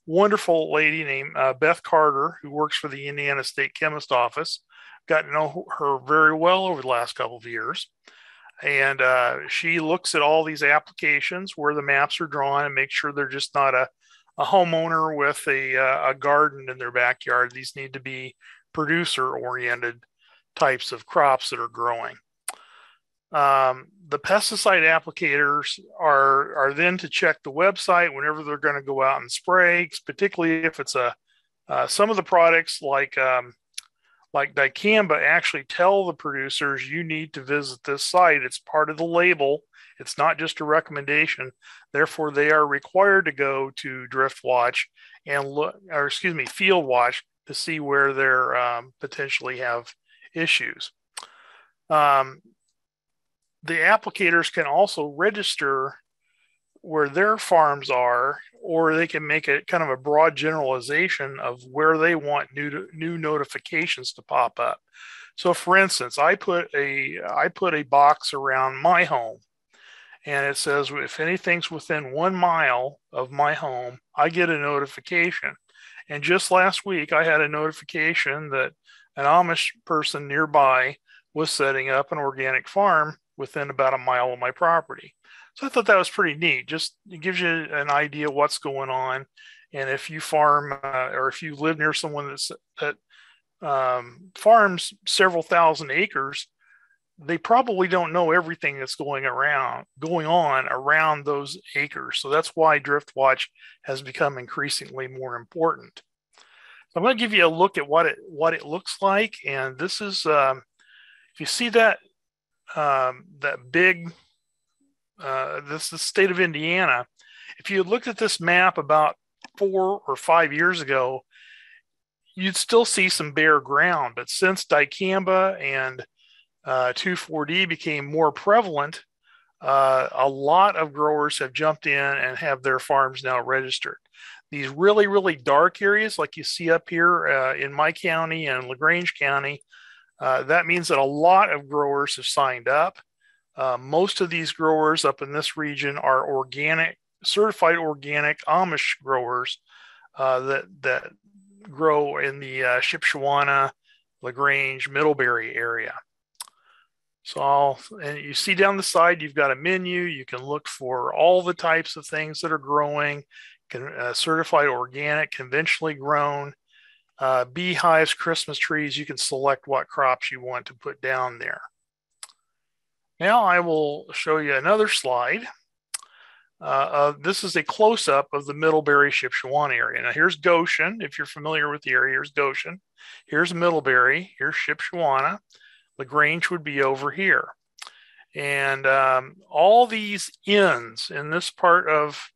wonderful lady named uh, Beth Carter, who works for the Indiana State Chemist Office. Got to know her very well over the last couple of years. And uh, she looks at all these applications where the maps are drawn and make sure they're just not a a homeowner with a, uh, a garden in their backyard. These need to be producer oriented types of crops that are growing. Um, the pesticide applicators are, are then to check the website whenever they're going to go out and spray, particularly if it's a uh, some of the products like um, like dicamba actually tell the producers you need to visit this site. It's part of the label it's not just a recommendation. Therefore, they are required to go to Drift Watch and look, or excuse me, Field Watch to see where they're um, potentially have issues. Um, the applicators can also register where their farms are, or they can make it kind of a broad generalization of where they want new new notifications to pop up. So, for instance, I put a I put a box around my home and it says if anything's within one mile of my home, I get a notification. And just last week, I had a notification that an Amish person nearby was setting up an organic farm within about a mile of my property. So I thought that was pretty neat. Just it gives you an idea what's going on, and if you farm uh, or if you live near someone that's, that um, farms several thousand acres, they probably don't know everything that's going around going on around those acres so that's why drift watch has become increasingly more important i'm going to give you a look at what it what it looks like and this is um, if you see that um, that big uh, this is the state of indiana if you looked at this map about four or five years ago you'd still see some bare ground but since dicamba and uh, 2,4-D became more prevalent, uh, a lot of growers have jumped in and have their farms now registered. These really, really dark areas, like you see up here uh, in my county and LaGrange County, uh, that means that a lot of growers have signed up. Uh, most of these growers up in this region are organic, certified organic Amish growers uh, that that grow in the uh, Shipshewana, LaGrange, Middlebury area. So I'll, and you see down the side, you've got a menu. You can look for all the types of things that are growing, can, uh, certified organic, conventionally grown, uh, beehives, Christmas trees. You can select what crops you want to put down there. Now I will show you another slide. Uh, uh, this is a close-up of the Middlebury Shipshewana area. Now here's Goshen. If you're familiar with the area, here's Goshen. Here's Middlebury. Here's Shipshewana. LaGrange would be over here. And um, all these ends in this part of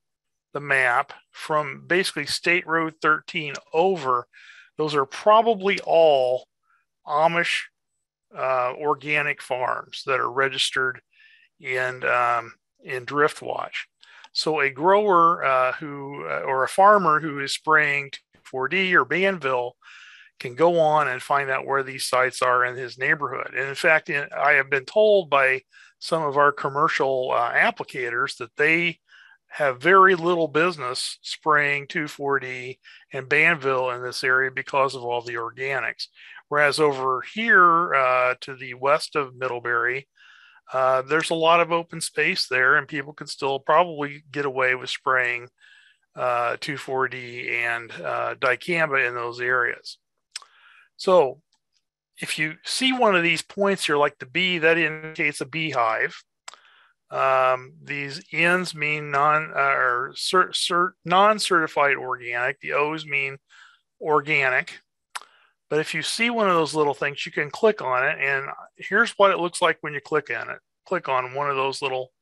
the map from basically State Road 13 over, those are probably all Amish uh, organic farms that are registered in um, in Driftwatch. So a grower uh, who uh, or a farmer who is spraying 4D or Banvel can go on and find out where these sites are in his neighborhood. And in fact, in, I have been told by some of our commercial uh, applicators that they have very little business spraying 2,4-D and Banvel in this area because of all the organics. Whereas over here uh, to the west of Middlebury, uh, there's a lot of open space there, and people can still probably get away with spraying uh, 2,4-D and uh, dicamba in those areas. So if you see one of these points here, like the bee, that indicates a beehive. Um, these N's mean non uh, or cert, cert, non-certified organic. The O's mean organic. But if you see one of those little things, you can click on it, and here's what it looks like when you click on it. Click on one of those little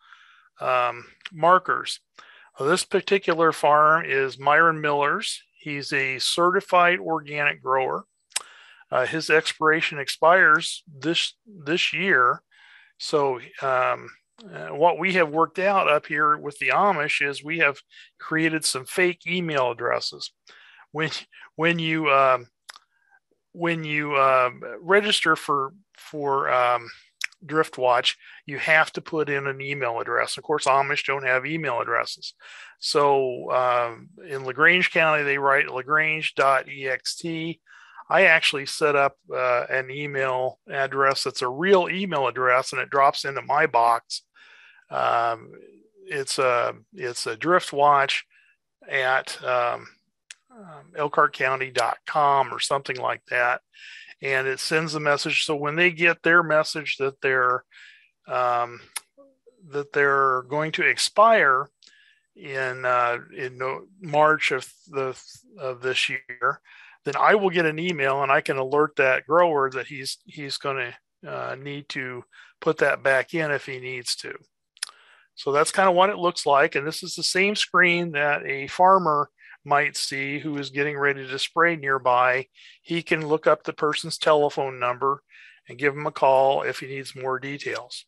um, markers. Well, this particular farm is Myron Miller's. He's a certified organic grower. Uh, his expiration expires this this year, so um, uh, what we have worked out up here with the Amish is we have created some fake email addresses. When when you um, when you uh, register for for um, Driftwatch, you have to put in an email address. Of course, Amish don't have email addresses. So um, in LaGrange County, they write lagrange.ext. I actually set up uh, an email address that's a real email address, and it drops into my box um, it's a it's a drift watch at um, um, elkhartcounty.com or something like that, and it sends a message. So when they get their message that they're um, that they're going to expire in uh, in March of the of this year, then I will get an email and I can alert that grower that he's he's going to uh, need to put that back in if he needs to. So that's kind of what it looks like. And this is the same screen that a farmer might see who is getting ready to spray nearby. He can look up the person's telephone number and give him a call if he needs more details.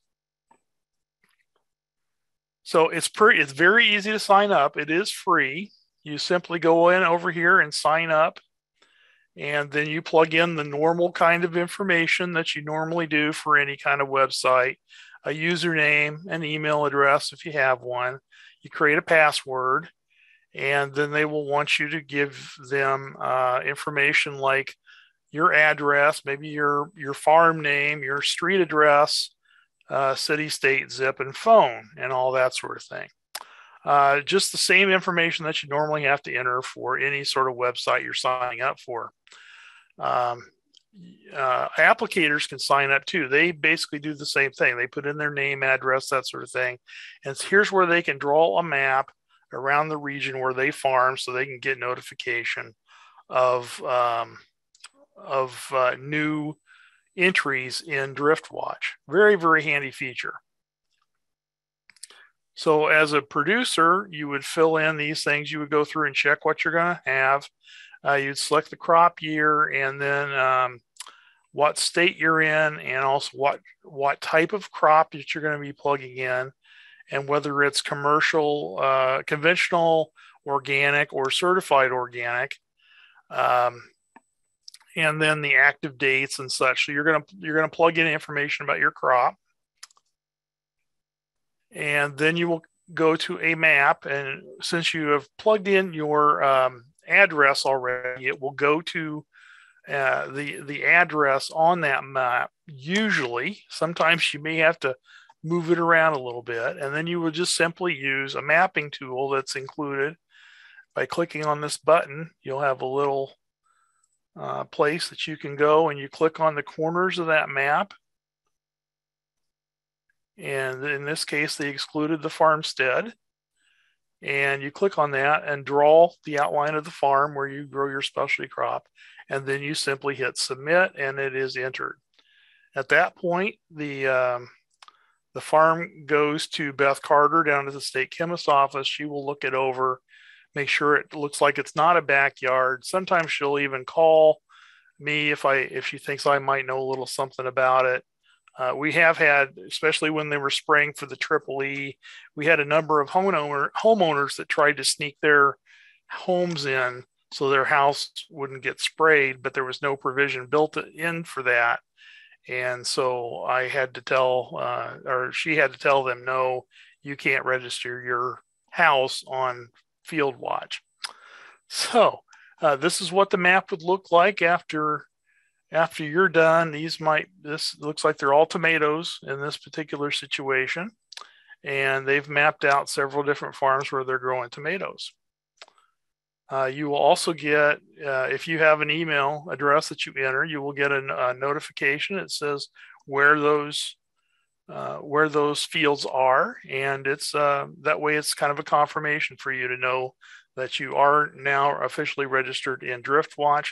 So it's pretty it's very easy to sign up. It is free. You simply go in over here and sign up. And then you plug in the normal kind of information that you normally do for any kind of website a username, an email address if you have one. You create a password, and then they will want you to give them uh, information like your address, maybe your your farm name, your street address, uh, city, state, zip, and phone, and all that sort of thing. Uh, just the same information that you normally have to enter for any sort of website you're signing up for. Um, uh, applicators can sign up too. They basically do the same thing. They put in their name, address, that sort of thing. And here's where they can draw a map around the region where they farm so they can get notification of, um, of uh, new entries in Driftwatch. Very, very handy feature. So as a producer, you would fill in these things. You would go through and check what you're going to have uh, you'd select the crop year and then um, what state you're in and also what what type of crop that you're going to be plugging in and whether it's commercial uh, conventional organic or certified organic um, and then the active dates and such. So you're going to you're going to plug in information about your crop. And then you will go to a map and since you have plugged in your um, address already, it will go to uh, the the address on that map. Usually, sometimes you may have to move it around a little bit, and then you will just simply use a mapping tool that's included. By clicking on this button, you'll have a little uh, place that you can go and you click on the corners of that map. And in this case, they excluded the farmstead and you click on that and draw the outline of the farm where you grow your specialty crop. And then you simply hit submit and it is entered. At that point the um, the farm goes to beth carter down to the state chemist's office. She will look it over make sure it looks like it's not a backyard. Sometimes she'll even call me if I if she thinks I might know a little something about it. Uh, we have had, especially when they were spraying for the triple E, we had a number of homeowner homeowners that tried to sneak their homes in so their house wouldn't get sprayed, but there was no provision built in for that. And so I had to tell, uh, or she had to tell them, no, you can't register your house on Field Watch. So uh, this is what the map would look like after after you're done. These might this looks like they're all tomatoes in this particular situation, and they've mapped out several different farms where they're growing tomatoes. Uh, you will also get, uh, if you have an email address that you enter, you will get a, a notification. It says where those uh, where those fields are, and it's uh, that way. It's kind of a confirmation for you to know that you are now officially registered in DriftWatch.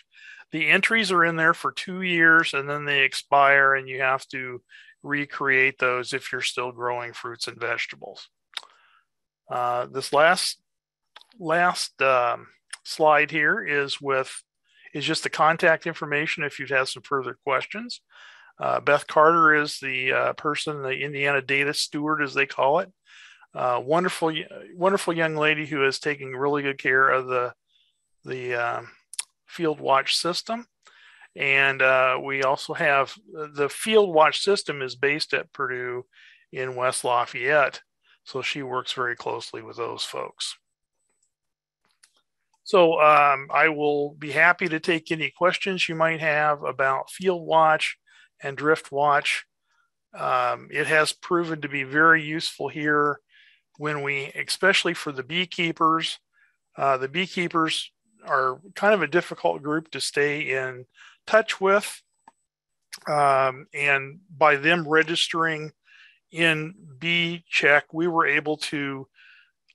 The entries are in there for two years, and then they expire, and you have to recreate those if you're still growing fruits and vegetables. Uh, this last last um, slide here is with is just the contact information if you'd have some further questions. Uh, Beth Carter is the uh, person, the Indiana data steward, as they call it. Uh, wonderful, wonderful young lady who is taking really good care of the the um, Field Watch system. And uh, we also have the Field Watch system is based at Purdue in West Lafayette, so she works very closely with those folks. So um, I will be happy to take any questions you might have about Field Watch and DriftWatch. Um, it has proven to be very useful here when we, especially for the beekeepers, uh, the beekeepers are kind of a difficult group to stay in touch with. Um, and by them registering in Bee Check, we were able to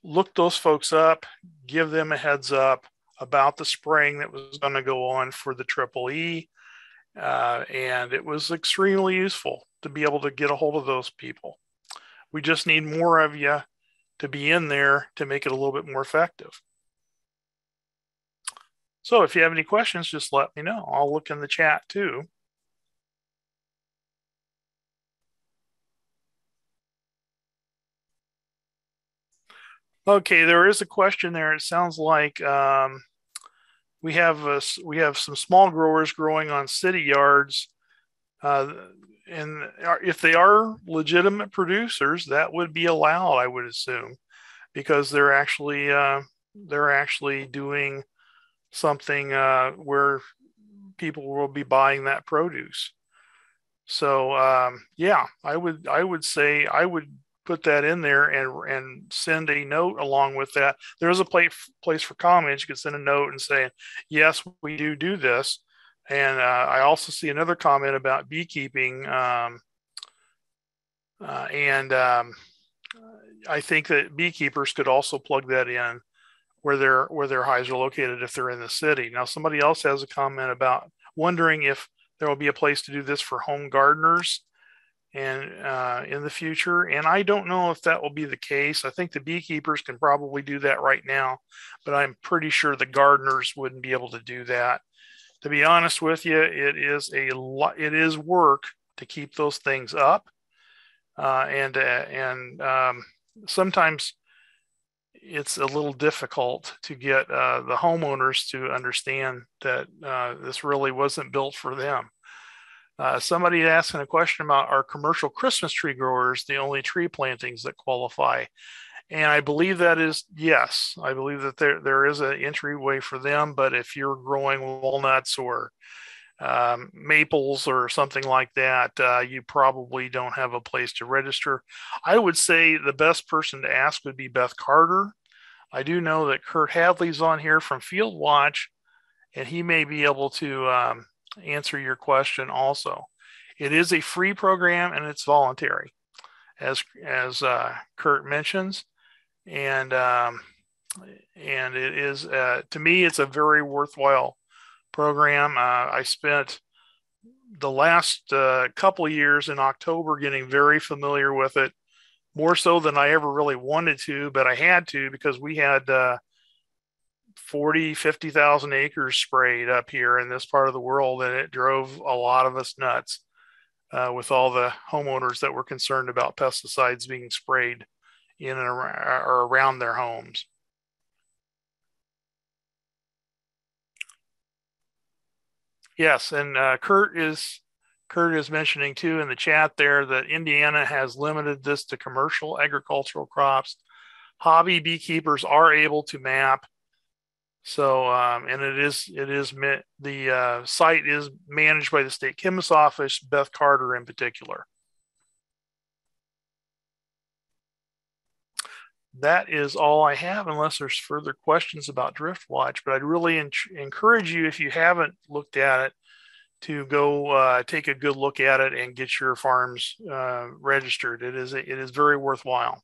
look those folks up, give them a heads up about the spraying that was going to go on for the Triple E. Uh, and it was extremely useful to be able to get a hold of those people. We just need more of you to be in there to make it a little bit more effective. So if you have any questions, just let me know. I'll look in the chat too. Okay, there is a question there. It sounds like um, we have a, we have some small growers growing on city yards, uh, and if they are legitimate producers, that would be allowed, I would assume, because they're actually uh, they're actually doing something uh, where people will be buying that produce. So um, yeah, I would I would say I would put that in there and and send a note along with that. There is a place place for comments. You can send a note and say, yes, we do do this. And uh, I also see another comment about beekeeping. Um, uh, and um, I think that beekeepers could also plug that in where their where their hives are located if they're in the city. Now, somebody else has a comment about wondering if there will be a place to do this for home gardeners and uh, in the future. And I don't know if that will be the case. I think the beekeepers can probably do that right now, but I'm pretty sure the gardeners wouldn't be able to do that. To be honest with you, it is a lot. It is work to keep those things up, uh, and uh, and um, sometimes it's a little difficult to get uh, the homeowners to understand that uh, this really wasn't built for them. Uh, somebody asking a question about are commercial Christmas tree growers the only tree plantings that qualify? And I believe that is yes. I believe that there there is an entryway for them. But if you're growing walnuts or um, maples or something like that, uh, you probably don't have a place to register. I would say the best person to ask would be Beth Carter. I do know that Kurt Hadley's on here from Field Watch, and he may be able to um, answer your question also. It is a free program and it's voluntary, as as uh, Kurt mentions, and um, and it is uh, to me it's a very worthwhile program. Uh, I spent the last uh, couple years in October getting very familiar with it, more so than I ever really wanted to, but I had to because we had uh, 40, 50,000 acres sprayed up here in this part of the world, and it drove a lot of us nuts uh, with all the homeowners that were concerned about pesticides being sprayed in and around, or around their homes. Yes, and uh, Kurt is Kurt is mentioning too in the chat there that Indiana has limited this to commercial agricultural crops. Hobby beekeepers are able to map. So, um, and it is, it is, the uh, site is managed by the state chemist's office, Beth Carter in particular. That is all I have, unless there's further questions about Driftwatch. But I'd really encourage you, if you haven't looked at it, to go uh, take a good look at it and get your farms uh, registered. It is it is very worthwhile.